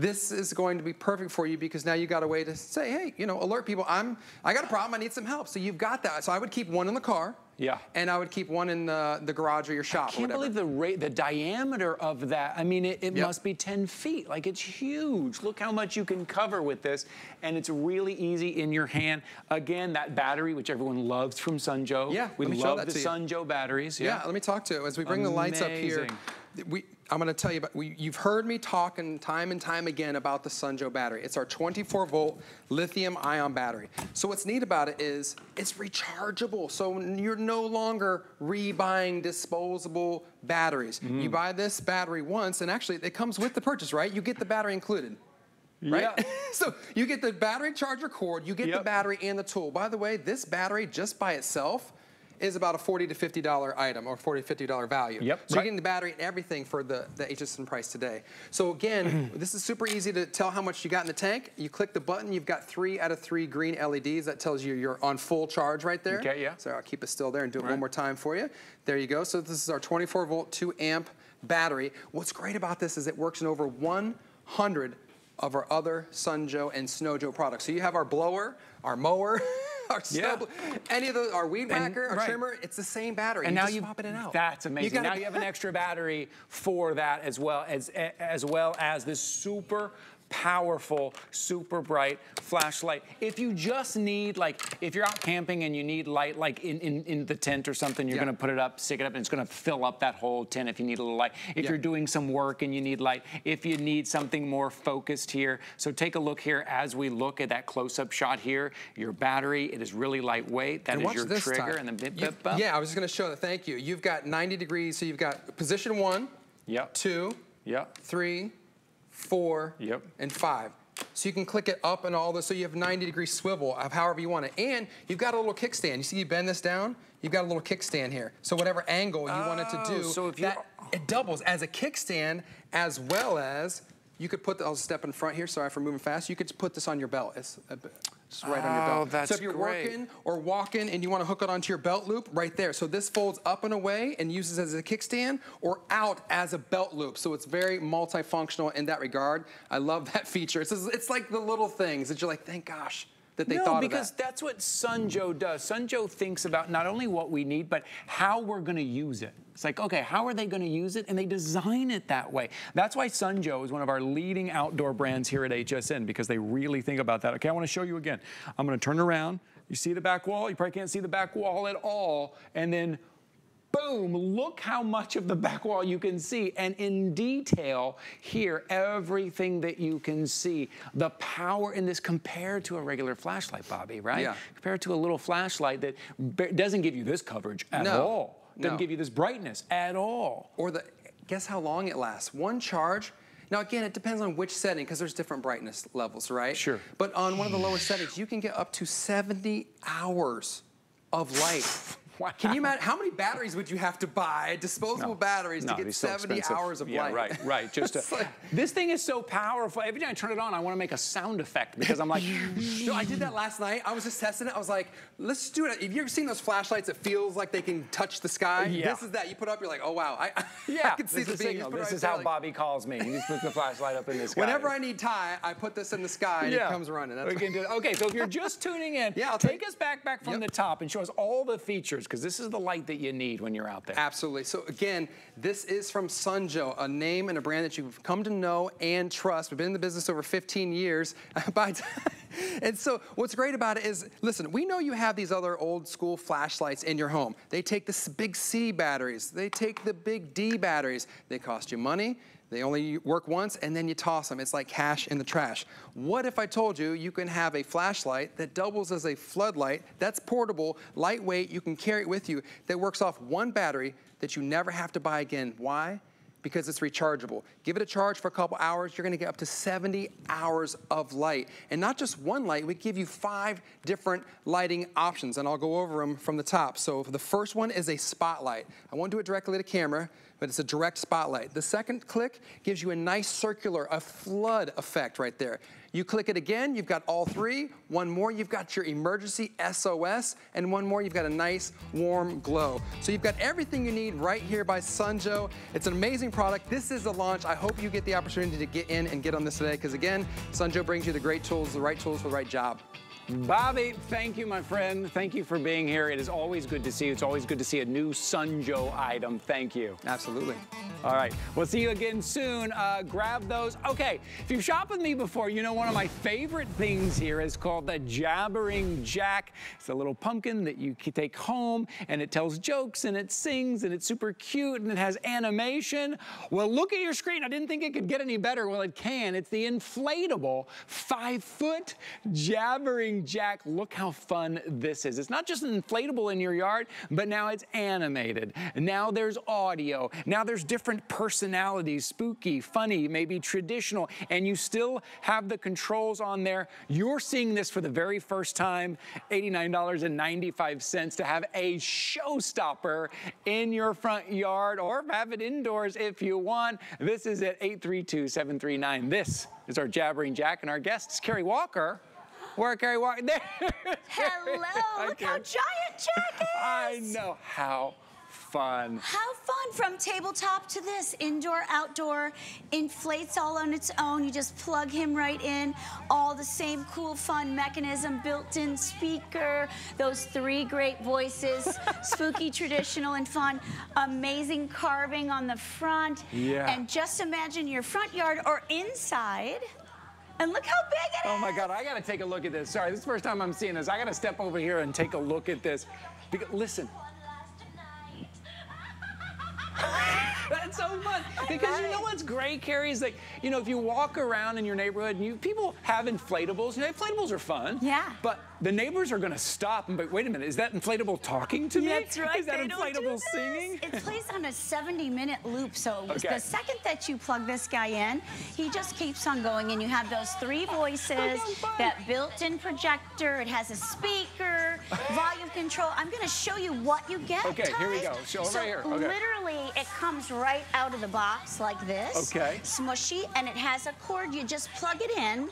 This is going to be perfect for you because now you got a way to say, hey, you know, alert people. I'm, I got a problem. I need some help. So you've got that. So I would keep one in the car. Yeah. And I would keep one in the, the garage or your shop. I can't believe the rate, the diameter of that. I mean, it, it Yep. must be 10 feet. Like it's huge. Look how much you can cover with this, and it's really easy in your hand. Again, that battery, which everyone loves from Sun Sunjo. Yeah, we let me show love the you. Sun Joe batteries. Yeah, let me talk to it. As we bring the lights up here, we, I'm going to tell you about, we, you've heard me talking time and time again about the Sun Joe battery. It's our 24 volt lithium ion battery. So what's neat about it is it's rechargeable. So you're no longer rebuying disposable batteries. Mm-hmm. You buy this battery once, and actually it comes with the purchase, right? You get the battery included. Right? Yeah. so you get the battery charger cord, you get the battery and the tool. By the way, this battery just by itself is about a 40 to 50 dollar item or 40 to 50 dollar value. Yep, So right. you're getting the battery and everything for the, the HSN price today. So again, this is super easy to tell how much you got in the tank. You click the button, you've got three out of three green LEDs. That tells you you're on full charge right there. Okay, yeah. So I'll keep it still there and do it Right. one more time for you. There you go. So this is our 24 volt, 2 amp battery. What's great about this is it works in over 100 of our other Sun Joe and Snow Joe products. So you have our blower, our mower, our Yeah. snow, any of those, our weed And- whacker, our right. trimmer, it's the same battery. And you now just you swap it in out. That's amazing. gotta- now you have an extra battery for that as well as as well as this super powerful, super bright flashlight. If you just need like if you're out camping and you need light like in, in, in the tent or something, you're Yeah. gonna put it up, stick it up, and it's gonna fill up that whole tent if you need a little light. If Yeah. you're doing some work and you need light, if you need something more focused here. So take a look here as we look at that close-up shot here. Your battery, it is really lightweight. That And is your trigger Ty. and then bip, bip, bip. Yeah, I was just gonna show that. Thank you. You've got 90 degrees, so you've got position one, Yep. two, Yep. three, four, Yep. and five. So you can click it up and all this, so you have 90 degree swivel of however you want it. And you've got a little kickstand. You see you bend this down, you've got a little kickstand here. So whatever angle you want it to Oh, do, so if that, it doubles as a kickstand as well as you could put, the, I'll step in front here, sorry for moving fast. You could just put this on your belt. It's, a bit- it's right on your Oh, belt. that's so if you're great. working or walking and you want to hook it onto your belt loop, right there. So this folds up and away and uses as a kickstand or out as a belt loop. So it's very multifunctional in that regard. I love that feature. It's, it's like the little things that you're like, thank gosh that they no, thought because that. that's what Sun Joe does. Sun Joe thinks about not only what we need, but how we're going to use it. It's like, okay, how are they going to use it? And they design it that way. That's why Sun Joe is one of our leading outdoor brands here at HSN because they really think about that. Okay, I want to show you again. I'm going to turn around. You see the back wall? You probably can't see the back wall at all. And then boom, look how much of the back wall you can see. And in detail, here, everything that you can see. The power in this compared to a regular flashlight, Bobby, right? Yeah. Compared to a little flashlight that doesn't give you this coverage at No, all. Doesn't no. give you this brightness at all. Or the, guess how long it lasts? One charge. Now again, it depends on which setting because there's different brightness levels, right? Sure. But on one of the lower settings, you can get up to 70 hours of light. Wow. Can you imagine how many batteries would you have to buy, disposable batteries, No, to get it'd be so 70 hours of yeah, light? right, right. Just uh, It's to, like- this thing is so powerful. Every time I turn it on, I want to make a sound effect because I'm like, No, I did that last night. I was just testing it. I was like, let's do it. Have you ever seen those flashlights that feels like they can touch the sky? Yeah. This is that. You put up, you're like, oh wow. I, I yeah, can see the beam. You signal. just put it This right is there, how like- Bobby calls me. He just puts the flashlight up in the sky. Whenever I need Ty, I put this in the sky and yeah. it comes running. That's We can do it. Okay, so if you're just tuning in, Yeah, I'll take take- us back back from Yep. the top and show us all the features because this is the light that you need when you're out there. Absolutely. So again, this is from Sun Joe, a name and a brand that you've come to know and trust. We've been in the business over 15 years. By and so what's great about it is, listen, we know you have these other old school flashlights in your home. They take the big C batteries. They take the big D batteries. They cost you money. They only work once and then you toss them. It's like cash in the trash. What if I told you you can have a flashlight that doubles as a floodlight, that's portable, lightweight, you can carry it with you, that works off one battery that you never have to buy again? Why? Because it's rechargeable. Give it a charge for a couple hours, you're gonna get up to 70 hours of light. And not just one light, we give you five different lighting options, and I'll go over them from the top. So the first one is a spotlight. I won't do it directly to camera, but it's a direct spotlight. The second click gives you a nice circular, a flood effect right there. You click it again, you've got all three. One more, you've got your emergency SOS, and one more, you've got a nice warm glow. So you've got everything you need right here by Sun Joe. It's an amazing product. This is the launch. I hope you get the opportunity to get in and get on this today, because again, Sun Joe brings you the great tools, the right tools for the right job. Bobby, thank you, my friend. Thank you for being here. It is always good to see you. It's always good to see a new Sun Joe item. Thank you. Absolutely. All right, we'll see you again soon. Uh, grab those. Okay, if you've shopped with me before, you know one of my favorite things here is called the Jabbering Jack. It's a little pumpkin that you can take home, and it tells jokes, and it sings, and it's super cute, and it has animation. Well, look at your screen. I didn't think it could get any better. Well, it can. It's the inflatable five-foot Jabbering Jack. Look how fun this is. It's not just an inflatable in your yard, but now it's animated. Now there's audio. Now there's different personalities, spooky, funny, maybe traditional, and you still have the controls on there. You're seeing this for the very first time, $89.95 to have a showstopper in your front yard or have it indoors if you want. This is at 832-739. This is our Jabbering Jack and our guest Carrie Walker. Where Carrie Walker? There. Hello, look how giant Jack is. I know how fun. How fun from tabletop to this, indoor, outdoor, inflates all on its own. You just plug him right in. All the same cool, fun mechanism, built-in speaker, those three great voices, spooky, traditional, and fun. Amazing carving on the front. Yeah. And just imagine your front yard or inside. And look how big it is. Oh my God, I gotta take a look at this. Sorry, this is the first time I'm seeing this. I gotta step over here and take a look at this. Because, listen. That's so fun. Because you know what's great, Carrie, is like, you know, if you walk around in your neighborhood and you people have inflatables, you know, inflatables are fun. Yeah. But the neighbors are gonna stop and but wait a minute, is that inflatable talking to me? That's right. Is that they inflatable singing? It plays on a 70-minute loop, so Okay. the second that you plug this guy in, he just keeps on going, and you have those three voices, that built-in projector. It has a speaker, volume control. I'm going to show you what you get. Okay, here we go. Show so right here. Okay. literally, it comes right out of the box like this. Okay. Smushy, and it has a cord. You just plug it in.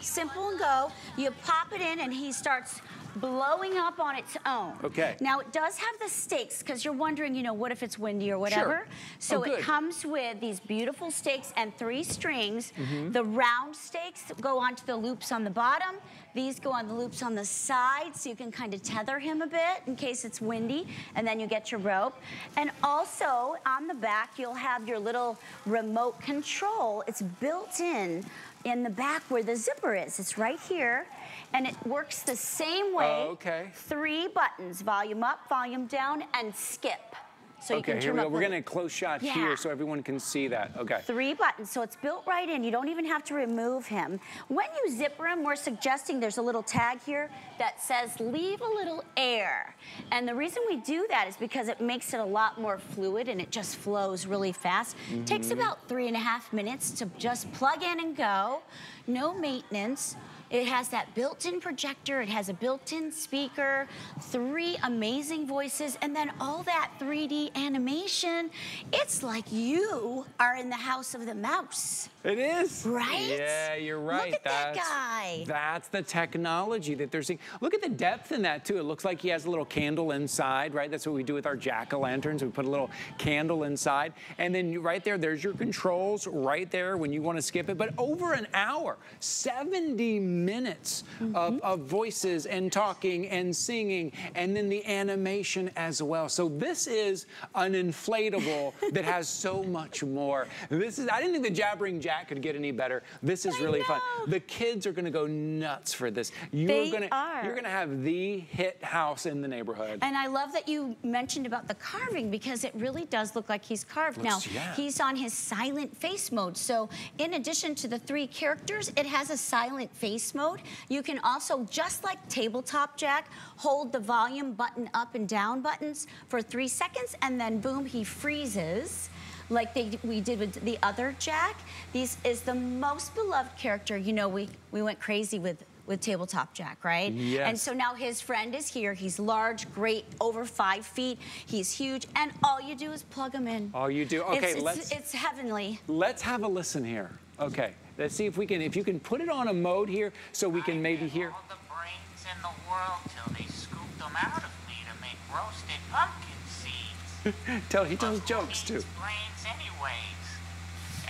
Simple and go. You pop it in, and he starts blowing up on its own. Okay. Now it does have the stakes because you're wondering, you know, what if it's windy or whatever. Sure. So Oh, it comes with these beautiful stakes and three strings. Mm-hmm. The round stakes go onto the loops on the bottom. These go on the loops on the side, so you can kind of tether him a bit in case it's windy, and then you get your rope. And also on the back, you'll have your little remote control. It's built in in the back where the zipper is. It's right here, and it works the same way. Oh, okay. Three buttons, volume up, volume down, and skip. So you okay, can here we go. We're getting a close shot Yeah. here so everyone can see that. Okay. Three buttons, so it's built right in. You don't even have to remove him. When you zipper him, we're suggesting there's a little tag here that says leave a little air. And the reason we do that is because it makes it a lot more fluid and it just flows really fast. Takes mm-hmm. about three and a half minutes to just plug in and go. No maintenance. It has that built-in projector, it has a built-in speaker, three amazing voices, and then all that 3D animation. It's like you are in the house of the mouse. It is. Right? Yeah, you're right. Look at that guy. That's the technology that they're seeing. Look at the depth in that, too. It looks like he has a little candle inside, right? That's what we do with our jack-o'-lanterns. We put a little candle inside. And then right there, there's your controls right there when you want to skip it. But over an hour, 70 minutes Mm-hmm. of, of voices and talking and singing, and then the animation as well. So this is an inflatable that has so much more. This is, I didn't think the Jabbering Jack could get any better. This is I really fun. The kids are gonna go nuts for this. You're They gonna, are. You're gonna have the hit house in the neighborhood. And I love that you mentioned about the carving because it really does look like he's carved. Looks- now, yeah. he's on his silent face mode. So, in addition to the three characters, it has a silent face mode. You can also, just like Tabletop Jack, hold the volume button up and down buttons for three seconds, and then boom, he freezes. Like they, we did with the other Jack. These is the most beloved character. You know, we, we went crazy with with Tabletop Jack, right? Yes. And so now his friend is here. He's large, great, over five feet. He's huge, and all you do is plug him in. All you do- okay, It's, it's, let's- it's heavenly. Let's have a listen here. Okay, let's see if we can, if you can put it on a mode here so we can maybe hear. All the brains in the world till they scooped them out of me to make roasted pumpkin seeds. Tell, he tells jokes too. Brains anyways?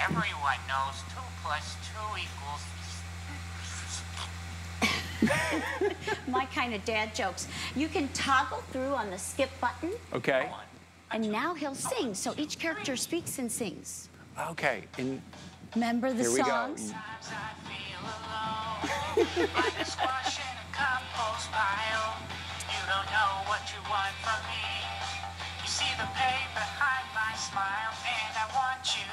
Everyone knows two plus two equals. My kind of dad jokes. You can toggle through on the skip button, Okay, and now he'll sing. So each character speaks and sings. okay, and Remember the songs. here we go. songs? Sometimes I feel alone. like a squash in a compost pile. You don't know what you want from me. You see the pain behind my smile, and I want you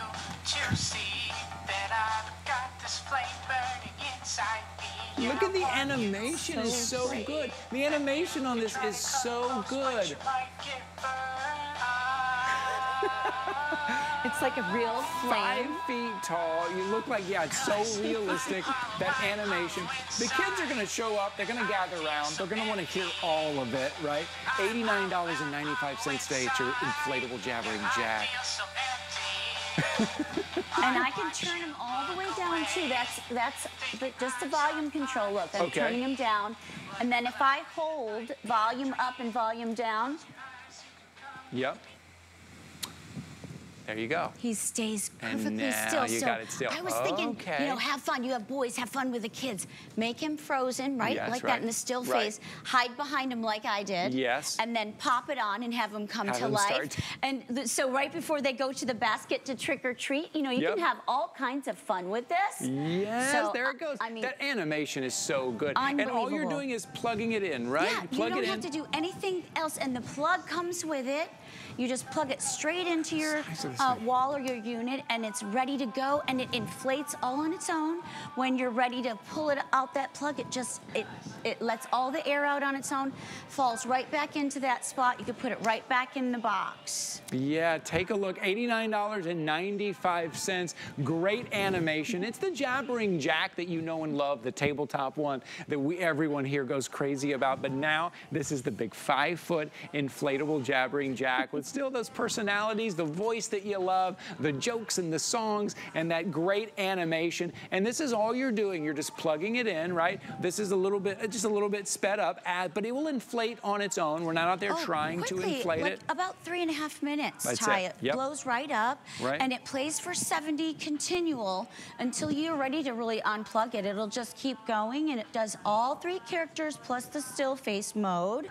to see that I've got this flame burning inside me. Look at the animation is so good. The animation on this is so good. It's like a real flame. Five feet tall. You look like, yeah, it's so realistic, that animation. The kids are gonna show up, they're gonna gather around, they're gonna wanna hear all of it, right? $89.95 today at your inflatable jabbering jack. Feel so empty. And I can turn them all the way down too. That's that's the, just the volume control. Look, I'm Okay. turning them down. And then if I hold volume up and volume down, Yep. There you go. he stays perfectly still. you so got it still. I was thinking, Okay. you know, have fun. You have boys, have fun with the kids. Make him frozen, right? Yes, like right. that in the still Right. phase. Hide behind him like I did. Yes. And then pop it on and have him come Have to him life. start. And so right before they go to the basket to trick or treat, you know, you Yep. can have all kinds of fun with this. Yes, So, there it goes. I mean, that animation is so good. And all you're doing is plugging it in, right? Yeah, you you don't have in. to do anything else, and the plug comes with it. You just plug it straight into your Size of this uh, wall or your unit, and it's ready to go. And it inflates all on its own. When you're ready to pull it out that plug, it just it it lets all the air out on its own, falls right back into that spot. You can put it right back in the box. Yeah, take a look. $89.95. Great animation. It's the jabbering jack that you know and love, the tabletop one that we everyone here goes crazy about. But now this is the big five foot inflatable jabbering jack with still those personalities, the voice that you love, the jokes and the songs, and that great animation. And this is all you're doing. You're just plugging it in, right? This is a little bit, just a little bit sped up, uh, but it will inflate on its own. We're not out there Oh, trying to inflate like it. About three and a half minutes, That's Ty. it. Yep. blows right up. Right. And it plays for 70 continual until you're ready to really unplug it. It'll just keep going and it does all three characters plus the still face mode.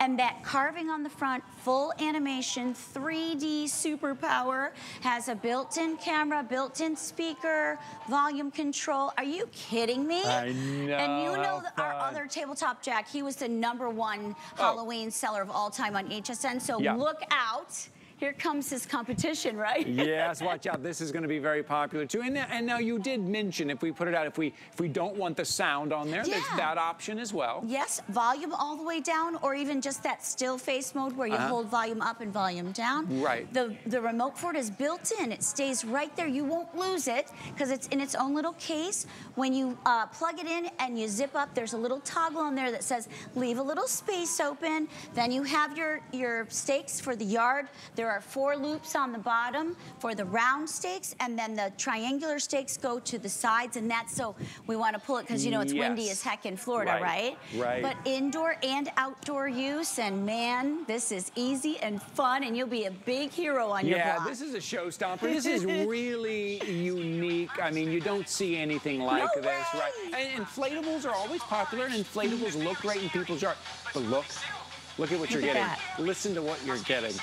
And that carving on the front, full animation, 3D superpower, has a built-in camera, built-in speaker, volume control. Are you kidding me? I And you know, know our other tabletop jack, he was the number one Oh. Halloween seller of all time on HSN. So Yeah. look out. Here comes his competition, right? yes, watch out. This is going to be very popular too. And, now- and now you did mention if we put it out, if we if we don't want the sound on there, there's that option as well. Yes, volume all the way down, or even just that still face mode where you Uh-huh. hold volume up and volume down. Right. The the remote for it is built in. It stays right there. You won't lose it because it's in its own little case. When you uh, plug it in and you zip up, there's a little toggle on there that says leave a little space open. Then you have your your stakes for the yard. There are four loops on the bottom for the round stakes, and then the triangular stakes go to the sides, and that's so we want to pull it because you know it's windy as heck in Florida, Right, right? right. But indoor and outdoor use, and man, this is easy and fun, and you'll be a big hero on your Yeah, block. this is a showstopper. This is really unique. I mean, you don't see anything like No this, right? And inflatables are always popular, and inflatables look great in people's yard. But look, look at what you're getting. at Listen to what you're getting.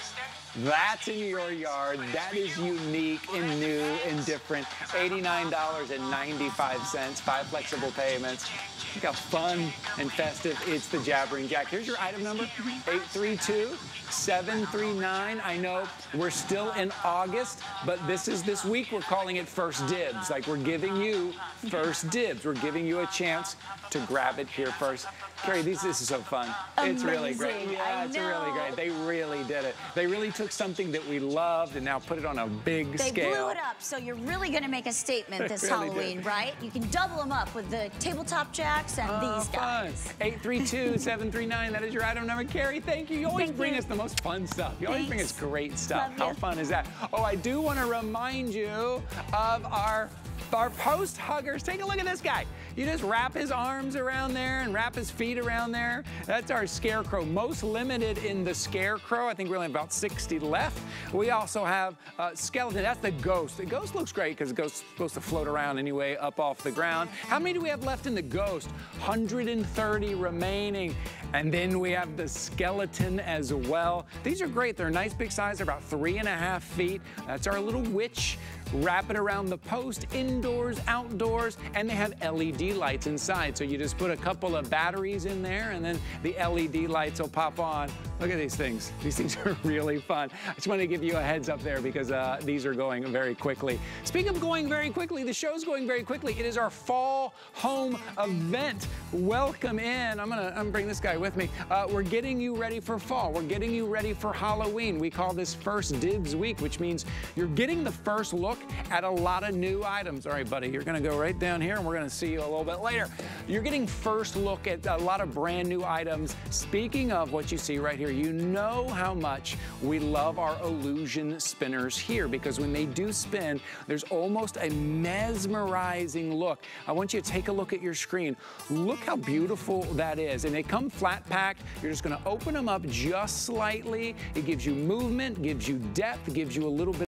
That's in your yard. That is unique and new and different. $89.95, five flexible payments. Look how fun and festive it's the Jabbering Jack. Here's your item number, 832-739. I know we're still in August, but this is this week we're calling it first dibs. Like we're giving you first dibs. We're giving you a chance to grab it here first. Carrie, these, this is so fun. It's really great. Amazing. Yeah, it's really great. They really did it. They really took something that we loved and now put it on a big scale. They blew it up, so you're really going to make a statement this really Halloween, did. right? You can double them up with the tabletop jacks and Oh, these guys. 832-739, that is your item number. Carrie, thank you. You always Thank bring you. us the most fun stuff. You always bring us great stuff. Love How you. fun is that? Oh, I do want to remind you of our our post huggers, take a look at this guy. You just wrap his arms around there and wrap his feet around there. That's our scarecrow. Most limited in the scarecrow. I think we only have about 60 left. We also have uh, skeleton. That's the ghost. The ghost looks great because the ghost's supposed to float around anyway up off the ground. How many do we have left in the ghost? 130 remaining. And then we have the skeleton as well. These are great. They're a nice big size. They're about three and a half feet. That's our little witch. Wrap it around the post, indoors, outdoors, and they have LED lights inside. So you just put a couple of batteries in there and then the LED lights will pop on. Look at these things. These things are really fun. I just want to give you a heads up there because uh, these are going very quickly. Speaking of going very quickly, the show's going very quickly. It is our fall home event. Welcome in. I'm gonna, I'm gonna bring this guy with me. Uh, we're getting you ready for fall. We're getting you ready for Halloween. We call this first dibs week, which means you're getting the first look at a lot of new items. All right, buddy, you're gonna go right down here and we're gonna see you a little bit later. You're getting first look at a lot of brand new items. Speaking of what you see right here, you know how much we love our illusion spinners here because when they do spin, there's almost a mesmerizing look. I want you to take a look at your screen. Look how beautiful that is. And they come flat packed. You're just gonna open them up just slightly. It gives you movement, gives you depth, gives you a little bit